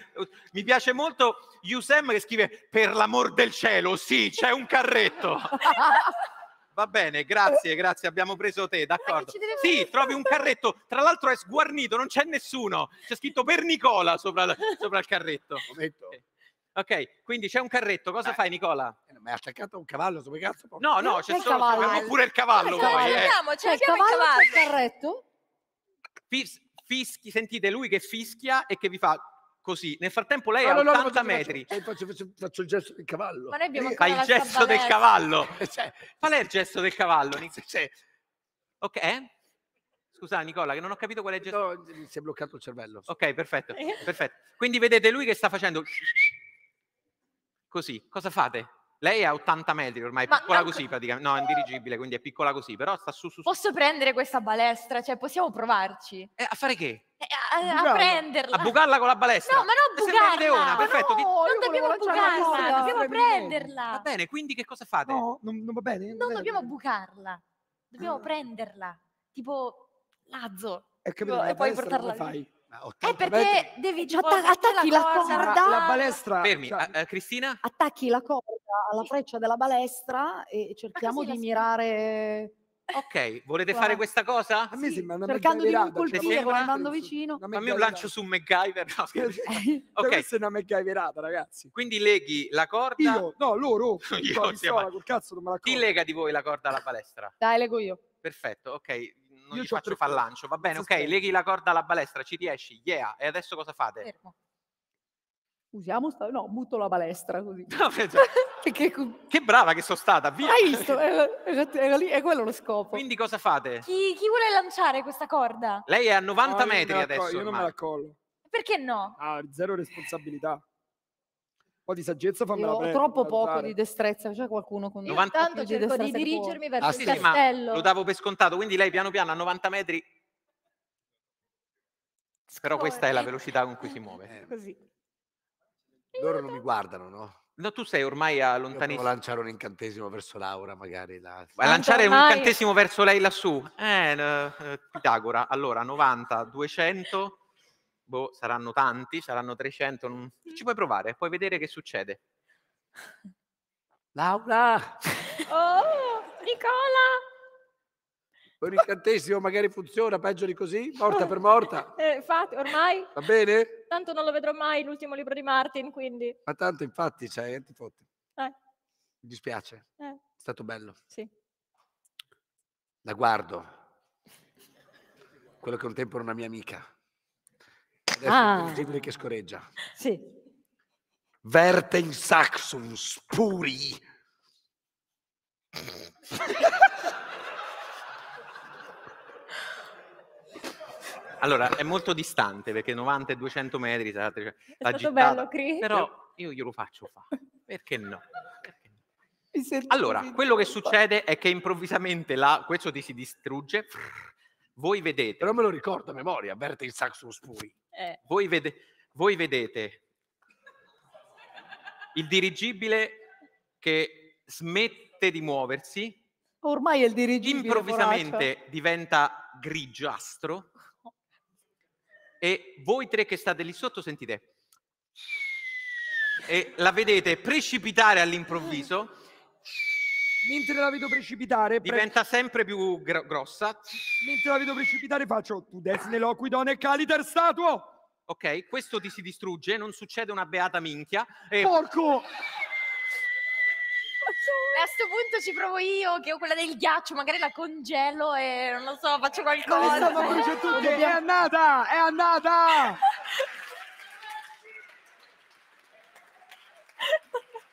Mi piace molto Yusem che scrive per l'amor del cielo, sì, c'è un carretto. Va bene, grazie, grazie, abbiamo preso te, d'accordo. deve Sì, trovi un carretto, tra l'altro è sguarnito, non c'è nessuno. C'è scritto per Nicola sopra, il- sopra il carretto. Momento. Ok, quindi c'è un carretto, cosa Eh. fai Nicola? Eh, Ma è attaccato un cavallo, come cazzo? può- No, no, C'è c'è solo cavallo. abbiamo pure il cavallo il poi, cavallo. eh. C'è il cavallo, c'è il cavallo. carretto. Fis- fischi, sentite lui che fischia e che vi fa così. Nel frattempo lei No, è no, a no, 80 faccio- metri. Faccio, faccio- faccio- faccio il gesto del cavallo. Ma noi abbiamo Lì- ancora Fa il gesto del cavallo. Eh, cioè, Qual è il gesto del cavallo? Cioè, Ok, eh? Scusa Nicola, che non ho capito qual è il gesto. no, mi si è bloccato il cervello. Ok, perfetto, perfetto. Quindi vedete lui che sta facendo così. Cosa fate? Lei è a 80 metri ormai, Ma piccola anche- così praticamente. No, è indirigibile, quindi è piccola così, però sta su su su. Posso prendere questa balestra? Cioè, possiamo provarci? Eh, a fare che? Eh, a, a prenderla. A bucarla con la balestra. No, ma non Mi sembra bucarla. Ma perfetto. Di- no, non io dobbiamo volevo lanciare la bucarla, corda. dobbiamo prenderla. Va bene, quindi che cosa fate? No, non, non va bene? Non dobbiamo bucarla, dobbiamo Ah. prenderla. Tipo Lazzo. È capito, e la poi portarla fai? Ma È 80 perché metri? devi Cioè, tipo, atta- attacchi la cosa, corda. La, balestra... Fermi, cioè, eh, eh, Cristina? Attacchi la corda alla freccia della balestra e cerchiamo di mirare Ok, volete fare questa cosa? a me sì, sembra una cercando di non cioè, colpirlo, sembra? andando vicino. una Fammi un lancio su MacGyver. No. Ok. Questa è una MacGyverata, ragazzi. quindi leghi la corda. Io, no, loro. Io, Io, ma- col cazzo non me la Chi lega di voi la corda alla balestra? Dai, leggo io. Perfetto, ok. Non Io gli faccio tre far corde. lancio, va bene, ok. Leghi la corda alla balestra, ci riesci, yeah. E adesso cosa fate? Fermo. Usiamo sta... No, butto la balestra così. No, penso- Perché... che brava che sono stata, via. Hai visto? Era, era- era lì, è quello lo scopo. Quindi cosa fate? Chi, chi vuole lanciare questa corda? Lei è a 90 No, io me metri adesso. Io non me ormai. la collo. Perché no? Ah, zero responsabilità. Un po' di saggezza fammela Io ho prendere, troppo poco usare. di destrezza, c'è qualcuno con Io 90 intanto di cerco di che può. dirigermi verso Ah, il sì, ma castello. lo davo per scontato, quindi lei piano piano a 90 metri. Però questa è la velocità con cui si muove. Così. Loro non mi guardano, no? No, tu sei ormai a lontanissimo. lanciare un incantesimo verso Laura, magari. La... Vai a lanciare un incantesimo verso lei lassù. Eh, eh, Pitagora. Allora, 90, 200. Boh, saranno tanti, saranno 300. non- Ci puoi provare, puoi vedere che succede. Laura! Oh, Nicola! Un incantesimo magari funziona, peggio di così, morta per morta. Eh, infatti, ormai Va bene? tanto non lo vedrò mai l'ultimo libro di Martin, quindi Ma tanto infatti c'è, eh, ti fotti. Eh. Mi dispiace, è eh, stato bello. sì. La guardo. Quello che un tempo era una mia amica. Adesso è Ah. un dirigibile che scoreggia. Sì. Verte in Saxum spuri. Allora, è molto distante perché 90 e 200 metri sarà È la stato bello, Cri. Però io glielo faccio fa. Perché no? Perché Allora, quello che succede è che improvvisamente là, questo ti si distrugge. Voi vedete, Però me lo ricordo a memoria, Verte in Saxum spuri. Eh, voi, vede- voi vedete il dirigibile che smette di muoversi, Ormai è il dirigibile. improvvisamente diventa grigiastro e voi tre che state lì sotto sentite e la vedete precipitare all'improvviso, Mentre la vedo precipitare, pre- diventa sempre più gro- grossa. mentre la vedo precipitare faccio tu des neloquidone caliter statuo. Ok, questo ti si distrugge, non succede una beata minchia. E Porco! A questo punto ci provo io, che ho quella del ghiaccio, magari la congelo e non lo so, faccio è qualcosa. stata brucia tutti, è andata, è andata!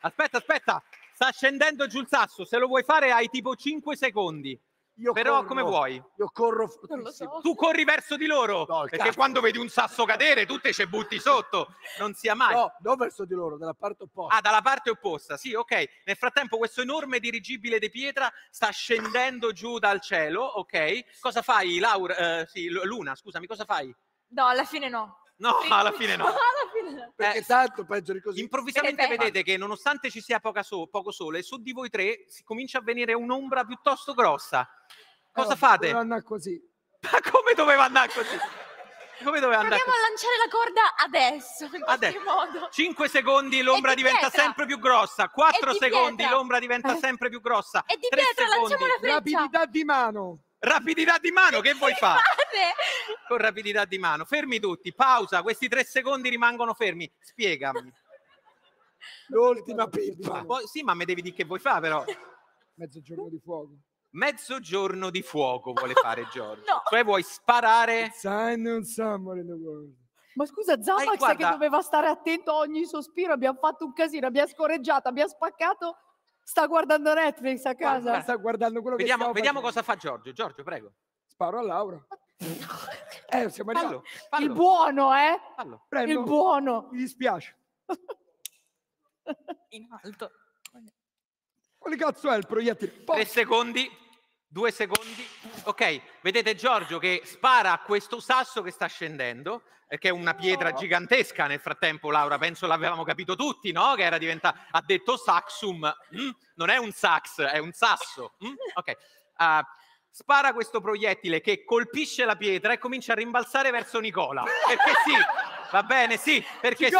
Aspetta, aspetta, sta scendendo giù il sasso. Se lo vuoi fare hai tipo 5 secondi. Io Però corro, come vuoi? Io corro so. Tu corri verso di loro. No, perché cazzo. quando vedi un sasso cadere, tu te ci butti sotto. Non sia mai. No, non verso di loro, dalla parte opposta. Ah, dalla parte opposta, sì, ok. Nel frattempo questo enorme dirigibile di pietra sta scendendo giù dal cielo, ok? Cosa fai, Laura? eh, sì, Lu- Luna, scusami, cosa fai? No, alla fine no. No, alla fine no. alla fine. Perché eh, tanto peggio di così. Improvvisamente Perfetto. vedete che nonostante ci sia poca so- poco sole, su di voi tre si comincia a venire un'ombra piuttosto grossa. Cosa Eh, fate? doveva andare così. Ma come doveva andare così? Come doveva andare Proviamo a lanciare la corda adesso, in Adesso. modo. 5 secondi l'ombra di diventa pietra. sempre più grossa, 4 E di secondi pietra. l'ombra diventa Eh. sempre più grossa, E di 3 pietra secondi, lanciamo una freccia. Rapidità di mano. Rapidità di mano, che vuoi fare? Fate! Con rapidità di mano, fermi tutti, pausa, questi 3 secondi rimangono fermi, spiegami. L'ultima pippa. Poi- sì, ma mi devi dire che vuoi fare però. Mezzogiorno di fuoco. Mezzogiorno di fuoco vuole fare Giorgio. No. Cioè vuoi sparare Sai, non summer in the world. Ma scusa, Zamax guarda- che doveva stare attento a ogni sospiro, abbiamo fatto un casino, abbiamo scorreggiato, abbiamo spaccato, sta guardando Netflix a casa. Guarda, Sta guardando quello Vediamo, che vediamo facendo. cosa fa Giorgio. Giorgio, prego. Sparo a Laura. Eh, siamo arrivati. Fallo, fallo, Il buono, eh? fallo. Prendo. Il buono. Mi dispiace. In alto. Quale cazzo è il proiettile? Tre secondi. Due secondi. Ok, vedete Giorgio che spara a questo sasso che sta scendendo, eh, che è una pietra gigantesca. Nel frattempo, Laura, penso l'avevamo capito tutti, no? Che era diventata. Ha detto saxum. Mm? Non è un sax, è un sasso. Mm? Ok. Ah, spara questo proiettile che colpisce la pietra e comincia a rimbalzare verso Nicola. Perché sì, va bene, sì, perché sì.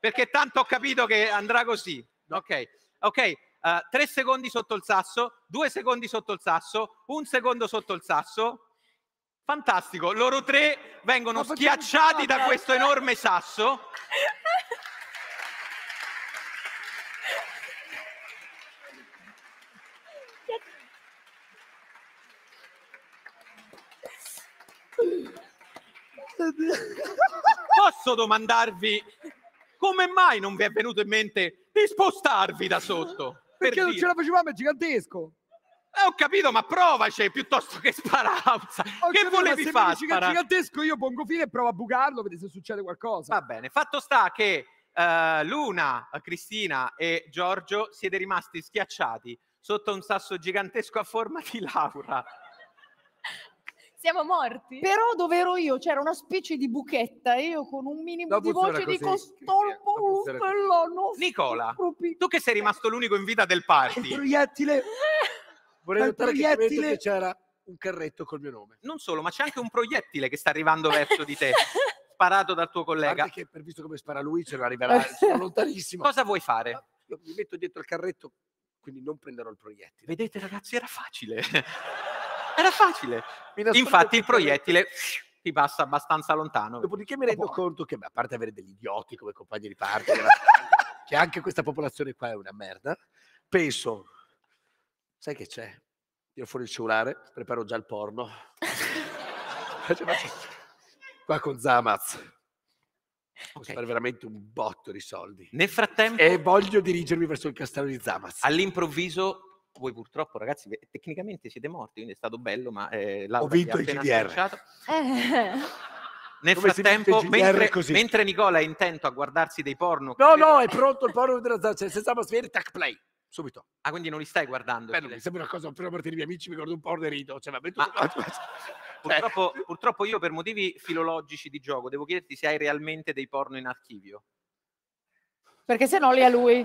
Perché tanto ho capito che andrà così. Ok, ok. Eh, tre secondi sotto il sasso, due secondi sotto il sasso, un secondo sotto il sasso. Fantastico, loro tre vengono schiacciati da questo enorme sasso. Posso domandarvi come mai non vi è venuto in mente di spostarvi da sotto? Per Perché non dire- ce la facevamo, è gigantesco. Eh, ho capito, ma provaci piuttosto che sparare. Ho che capito, volevi se fare? che è gigantesco, io pongo fine e provo a bucarlo, vedi se succede qualcosa. Va bene, fatto sta che eh, Luna, Cristina e Giorgio siete rimasti schiacciati sotto un sasso gigantesco a forma di Laura. Siamo morti? Però dove ero io c'era una specie di buchetta e io con un minimo di voce così, dico stolpo non funziona così." stellano. Nicola, Tu che sei rimasto l'unico in vita del Il party. proiettile. Vorrei notare proiettile- che c'era un carretto col mio nome. Non solo, ma c'è anche un proiettile che sta arrivando verso di te, sparato dal tuo collega. Guarda che per visto come spara lui, ce lo arriverà, sono lontanissimo. Cosa vuoi fare? Io mi metto dietro il carretto, quindi non prenderò il proiettile. Vedete ragazzi, era facile. Era facile. Infatti il proiettile ti passa abbastanza lontano. Dopodiché mi rendo conto che, a parte avere degli idioti come compagni di parte, che anche questa popolazione qua è una merda, penso, sai che c'è? Tiro fuori il cellulare, preparo già il porno. Qua con Zamaz. Posso Ok. fare veramente un botto di soldi. Nel frattempo, E voglio dirigermi verso il castello di Zamaz. all'improvviso, voi purtroppo ragazzi, tecnicamente siete morti, quindi è stato bello, ma eh, Ho vinto il appena GDR. schiacciato. Nel Come frattempo, mentre, mentre Nicola è intento a guardarsi dei porno... No, che- no, è pronto il porno della Zamaz. Se Zamaz viene, tac play. Subito. Ah, quindi non li stai guardando? Bello, mi sembra una cosa, per la morte dei miei amici mi guardo un porno e rido. Cioè, va bene Ma- tutto quanto. Purtroppo, purtroppo io per motivi filologici di gioco devo chiederti se hai realmente dei porno in archivio. Perché se no li ha lui.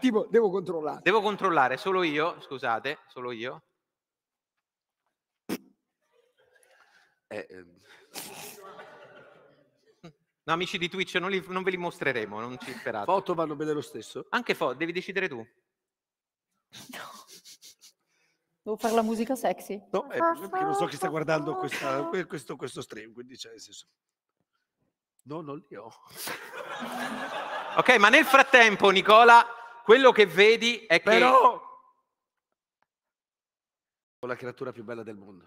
Tipo, devo controllare. Devo controllare solo io, scusate, solo io. Eh, ehm, No, amici di Twitch, non, li- non ve li mostreremo, non ci sperate. foto vanno bene lo stesso? Anche fo, devi decidere tu. Devo fare la musica sexy. No, eh, perché non so chi sta guardando questa- que- questo, questo stream, quindi c'è nel senso. No, non li ho. Ok, ma nel frattempo, Nicola, quello che vedi è che... Però ho la creatura più bella del mondo.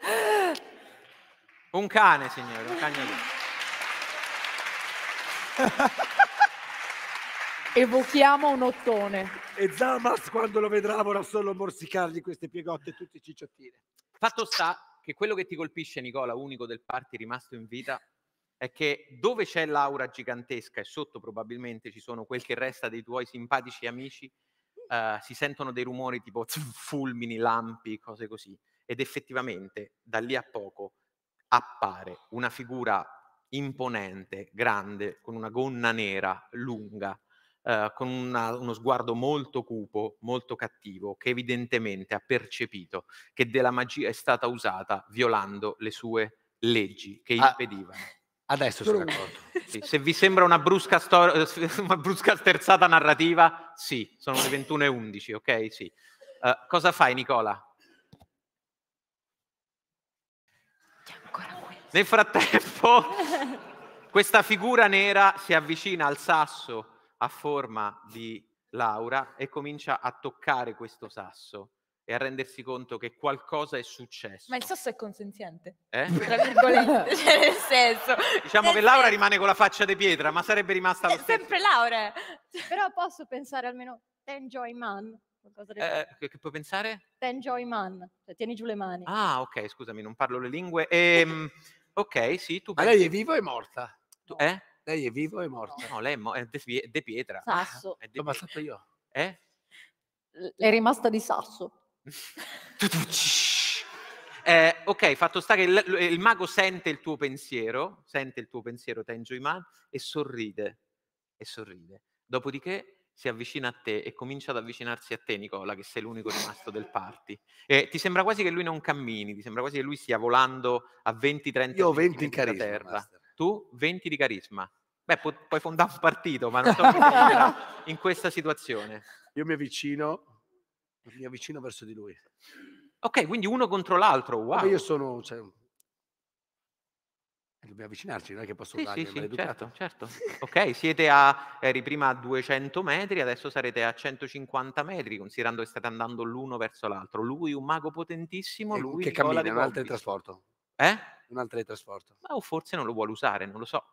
Un cane, signore, un cagnolino. Evochiamo un ottone. E Zamas quando lo vedrà vorrà solo morsicargli queste piegotte tutte cicciottine. Fatto sta che quello che ti colpisce, Nicola, unico del party rimasto in vita, è che dove c'è l'aura gigantesca e sotto probabilmente ci sono quel che resta dei tuoi simpatici amici, eh, si sentono dei rumori tipo fulmini, lampi, cose così. Ed effettivamente da lì a poco appare una figura imponente, grande, con una gonna nera lunga, eh, con una- uno sguardo molto cupo, molto cattivo, che evidentemente ha percepito che della magia è stata usata violando le sue leggi che Ah. Adesso sono uno. accorto. Sì, se vi sembra una brusca, stor- una brusca sterzata narrativa, sì, sono le 21.11, ok? Sì. Eh, cosa fai, Nicola? C'è ancora qui. Nel frattempo, questa figura nera si avvicina al sasso a forma di Laura e comincia a toccare questo sasso e a rendersi conto che qualcosa è successo. Ma il sasso è consenziente, Eh? tra virgolette, cioè nel senso. Diciamo nel che Laura senso- rimane con la faccia di pietra, ma sarebbe rimasta lo stesso. sempre Laura. però posso pensare almeno Enjoy Man. Qualcosa del Eh, che, che puoi pensare? Enjoy Man. Cioè, tieni giù le mani. Ah, ok, scusami, non parlo le lingue. Ehm, ok, sì, tu Ma pensi- lei è viva o è morta? tu- eh? Lei è viva o è morta? No, lei è, mo- è de, de pietra. Sasso. È de L'ho io. Eh? È rimasta di sasso. Eh, ok, fatto sta che il, il mago sente il tuo pensiero, sente il tuo pensiero Tenjo Iman e sorride, e sorride. Dopodiché si avvicina a te e comincia ad avvicinarsi a te, Nicola, che sei l'unico rimasto del party. E ti sembra quasi che lui non cammini, ti sembra quasi che lui stia volando a 20-30 Io ho 20 in carisma, terra. master. Tu 20 di carisma. Beh, pu- puoi fondare un partito, ma non so in questa situazione. Io mi avvicino, mi avvicino verso di lui. Ok, quindi uno contro l'altro, wow. Vabbè, io sono... Cioè, dobbiamo avvicinarci, non è che posso Sì, dargli sì, sì, certo, certo. Ok, siete a, eri prima a 200 metri, adesso sarete a 150 metri, considerando che state andando l'uno verso l'altro. Lui un mago potentissimo, Eh, lui che Nicola cammina, un altro trasporto. Eh? Un altro trasporto. Ma o forse non lo vuole usare, non lo so.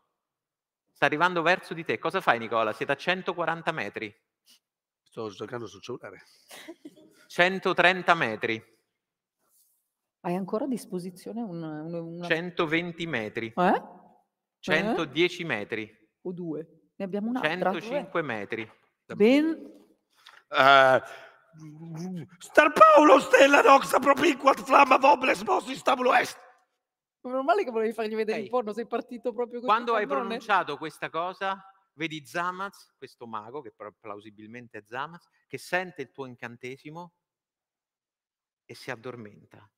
Sta arrivando verso di te. Cosa fai, Nicola? Siete a 140 metri, Sto giocando sul cellulare. 130 metri, Hai ancora a disposizione un, un- una... 120 metri, Eh? 110 metri, O due? Ne abbiamo un'altra? 105 metri. Ben... Eh, Star Paolo, Stella, Nox, Propinquat, Flamma, Vobles, Mossi, Stabulo Est. Meno male che volevi fargli vedere Ok. il porno, sei partito proprio così. Quando hai pronunciato questa cosa, vedi Zamaz, questo mago, che plausibilmente è Zamaz, che sente il tuo incantesimo e si addormenta.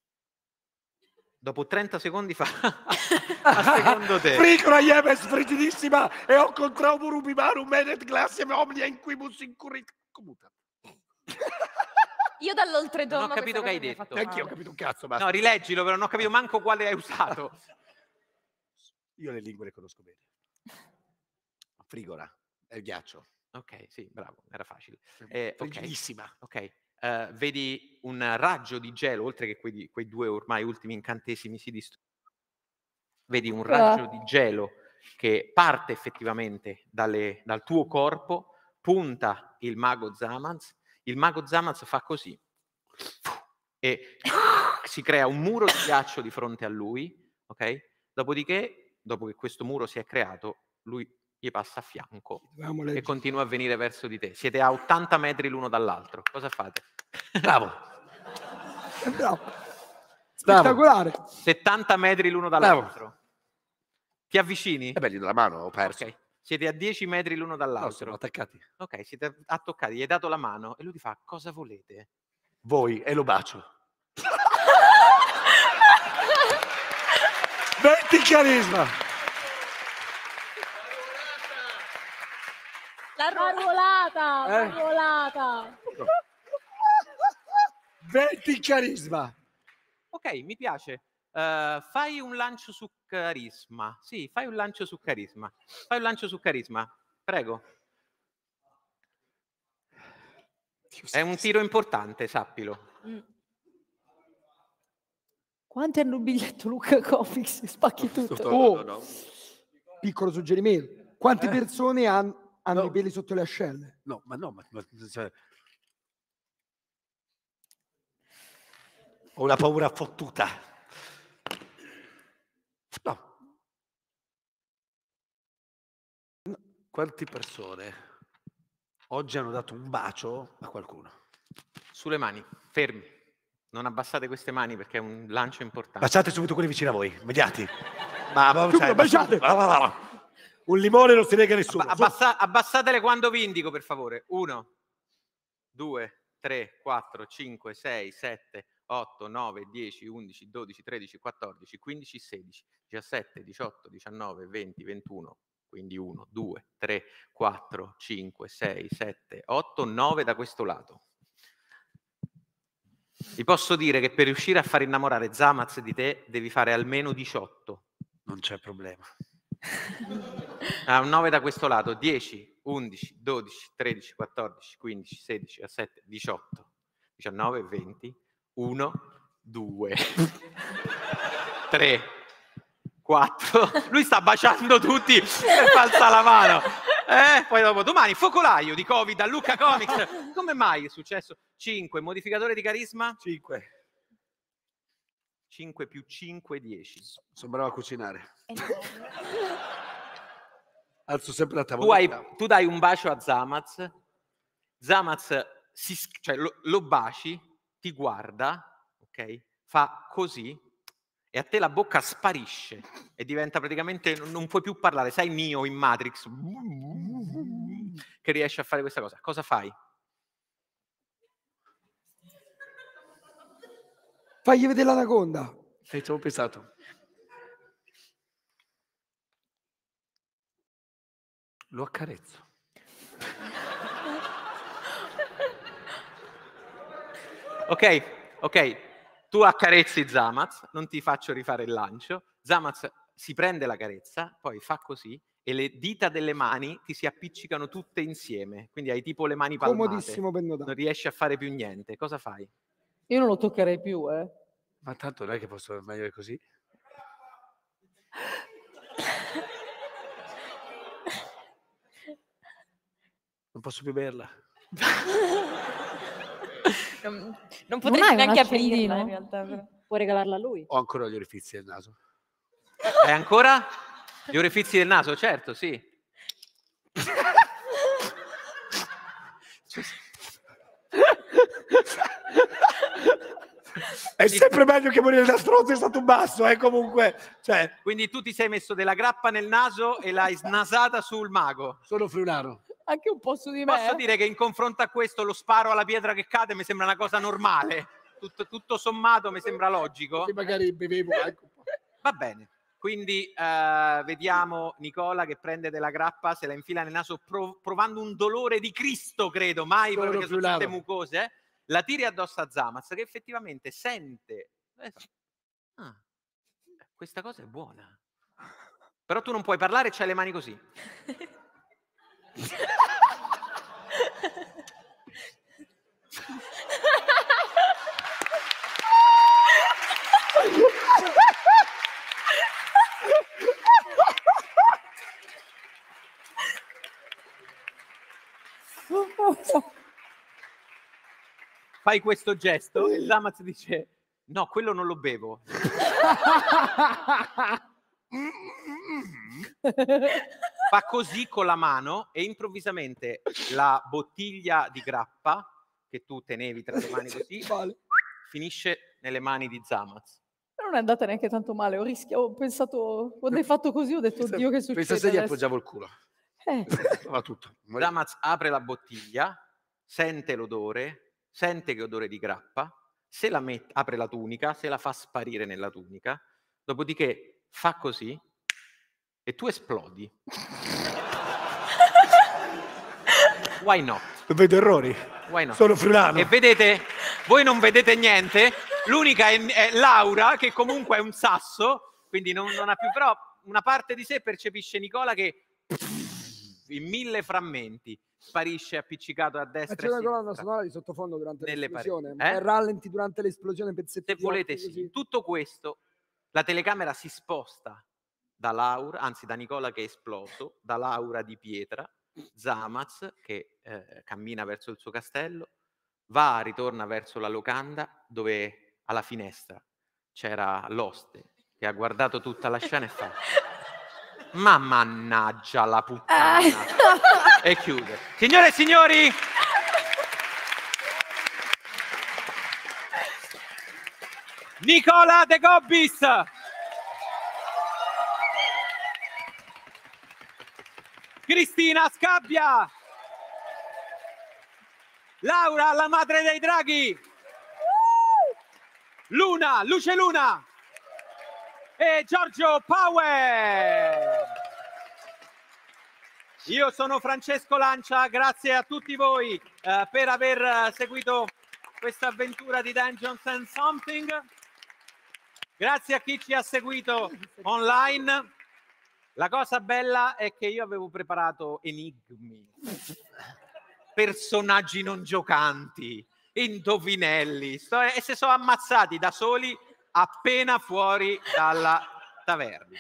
Dopo 30 secondi fa a secondo te. Fricora Iemes, frigidissima, e ho contraumo rubimarum, menet glassiam omnia inquibus incurrit comuta. Io dall'oltretorno Non ho capito che hai detto. io ho capito un cazzo, basta. No, rileggilo, però non ho capito manco quale hai usato. Io le lingue le conosco bene. Frigora, è il ghiaccio. Ok, sì, bravo, era facile. Eh, ok. Frigidissima. Ok, eh, vedi un raggio di gelo, oltre che quei, quei due ormai ultimi incantesimi si distruggono. Vedi un raggio di gelo che parte effettivamente dalle- dal tuo corpo, punta il mago Zamaz, il mago Zamaz fa così e si crea un muro di ghiaccio di fronte a lui, ok? Dopodiché, dopo che questo muro si è creato, lui gli passa a fianco e continua a venire verso di te. Siete a 80 metri l'uno dall'altro. Cosa fate? Bravo. Eh, bravo. Bravo. Spettacolare. 70 metri l'uno dall'altro. Ti avvicini? E beh, gli do la mano, ho perso. Ok. Siete a 10 metri l'uno No, sono dall'altro. attaccati. Ok, siete attoccati, gli hai dato la mano e lui ti fa cosa volete? Voi, e lo bacio. 20 volata! Eh? La volata! 20 carisma. Ok, mi piace. Eh, fai un lancio su carisma. Sì, fai un lancio su carisma. Fai un lancio su carisma. Prego. È un tiro importante, sappilo. Mm. Quanti hanno il biglietto Luca Comics? Spacchi tutto. Oh, piccolo suggerimento. Quante Eh. persone han- hanno No. i peli sotto le ascelle? No, ma no, ma, ma- cioè- Ho una paura fottuta. No. No. Quante persone oggi hanno dato un bacio a qualcuno? Sulle mani, fermi. Non abbassate queste mani perché è un lancio importante. Baciate subito quelli vicini a voi, immediati. Ma, ma Subito, baciate. va, va, va, va. Un limone non si nega nessuno. Abba- abbassa- abbassatele quando vi indico, per favore. 1, 2, 3, 4, 5, 6, 7, 8, 9, 10, 11, 12, 13, 14, 15, 16, 17, 18, 19, 20, 21. Quindi 1, 2, 3, 4, 5, 6, 7, 8, 9 da questo lato. Vi posso dire che per riuscire a far innamorare Zamaz di te devi fare almeno 18. Non c'è problema. Ah, un 9 da questo lato, 10, 11, 12, 13, 14, 15, 16, 17, 18, 19, 20, 1, 2, 3, 4. Lui sta baciando tutti e falsa la mano. Eh, poi dopo domani focolaio di Covid a Luca Comics. Come mai è successo? 5, modificatore di carisma? 5. 5 più 5, 10. Sono bravo a cucinare. Alzo sempre la Tu, hai- tavoletta. tu dai un bacio a Zamaz, Zamaz si cioè, lo, lo baci, ti guarda, ok? Fa così e a te la bocca sparisce e diventa praticamente, non- non puoi più parlare, sai Neo in Matrix, che riesce a fare questa cosa. Cosa fai? Fagli vedere l'anaconda. E ci avevo pensato. Lo accarezzo. Ok, ok, tu accarezzi Zamaz, non ti faccio rifare il lancio, Zamaz si prende la carezza, poi fa così e le dita delle mani ti si appiccicano tutte insieme, quindi hai tipo le mani palmate, Comodissimo per nuotare. non riesci a fare più niente, cosa fai? Io non lo toccherei più, eh. Ma tanto non è che posso meglio così. Non posso più berla. Non, non potresti neanche aprirla in realtà. però. Puoi regalarla a lui. Ho ancora gli orifizi del naso. Hai ancora gli orefizi del naso? Certo, sì. È sempre meglio che morire da stronzo è stato un basso, eh, comunque. Cioè, Quindi tu ti sei messo della grappa nel naso e l'hai snasata sul mago. sono friulano. Anche un po' su di me. Posso eh. dire che in confronto a questo lo sparo alla pietra che cade mi sembra una cosa normale. Tutto, tutto sommato mi sembra logico. Che magari bevevo anche un po'. Va bene. Quindi eh, vediamo Nicola che prende della grappa, se la infila nel naso prov- provando un dolore di Cristo, credo, mai Sono proprio perché sono tutte mucose. eh. La tiri addosso a Zamaz che effettivamente sente. eh, ah, questa cosa è buona. Però tu non puoi parlare e c'hai le mani così. Fai questo gesto e Zamaz dice: No, quello non lo bevo. Fa così con la mano e improvvisamente la bottiglia di grappa che tu tenevi tra le mani così Vale. finisce nelle mani di Zamaz. Non è andata neanche tanto male. Ho, rischiato, ho pensato, quando hai fatto così, ho detto, oddio, che succede Pensa se gli adesso?" appoggiavo il culo. Eh, Va tutto. Zamaz apre la bottiglia, sente l'odore, sente che odore di grappa, se la met- apre la tunica, se la fa sparire nella tunica, dopodiché fa così e tu esplodi. Why not? Vedo errori. Why not? Sono friulano. E vedete, voi non vedete niente, l'unica è, è Laura che comunque è un sasso, quindi non, non ha più, però una parte di sé percepisce Nicola che in mille frammenti sparisce appiccicato a Ma destra c'è e a una colonna sonora di sottofondo durante Nelle l'esplosione. pareti. Eh? Ma rallenti durante l'esplosione, pezzetti Se volete sì. In tutto questo la telecamera si sposta da Laura, anzi da Nicola che è esploso, da Laura di pietra, Zamaz che eh, cammina verso il suo castello, va, ritorna verso la locanda dove alla finestra c'era l'oste che ha guardato tutta la scena e fa ma mannaggia la puttana e chiude. Signore e signori, Nicola De Gobbis. Cristina Scabbia. Laura, la madre dei draghi. Luna, Luce Luna. E Giorgio Power. Io sono Francesco Lancia, grazie a tutti voi eh, per aver eh, seguito questa avventura di Dungeons and Something. Grazie a chi ci ha seguito online. La cosa bella è che io avevo preparato enigmi, personaggi non giocanti, indovinelli, e si sono ammazzati da soli appena fuori dalla taverna.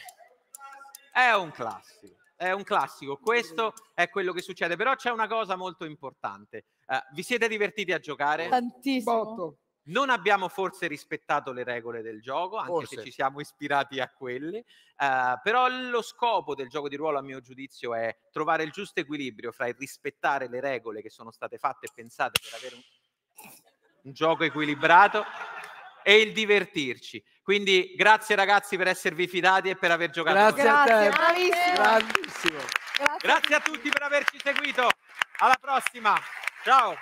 È un classico, è un classico, questo è quello che succede, però c'è una cosa molto importante. Eh, vi siete divertiti a giocare? tantissimo. Botto. Non abbiamo forse rispettato le regole del gioco, anche Forse. se ci siamo ispirati a quelle, eh, però lo scopo del gioco di ruolo, a mio giudizio, è trovare il giusto equilibrio fra il rispettare le regole che sono state fatte e pensate per avere un, un gioco equilibrato e il divertirci. Quindi grazie ragazzi per esservi fidati e per aver giocato. Grazie a Grazie, te. bravissimo. Grandissimo. Grazie a tutti per averci seguito. Alla prossima. Ciao.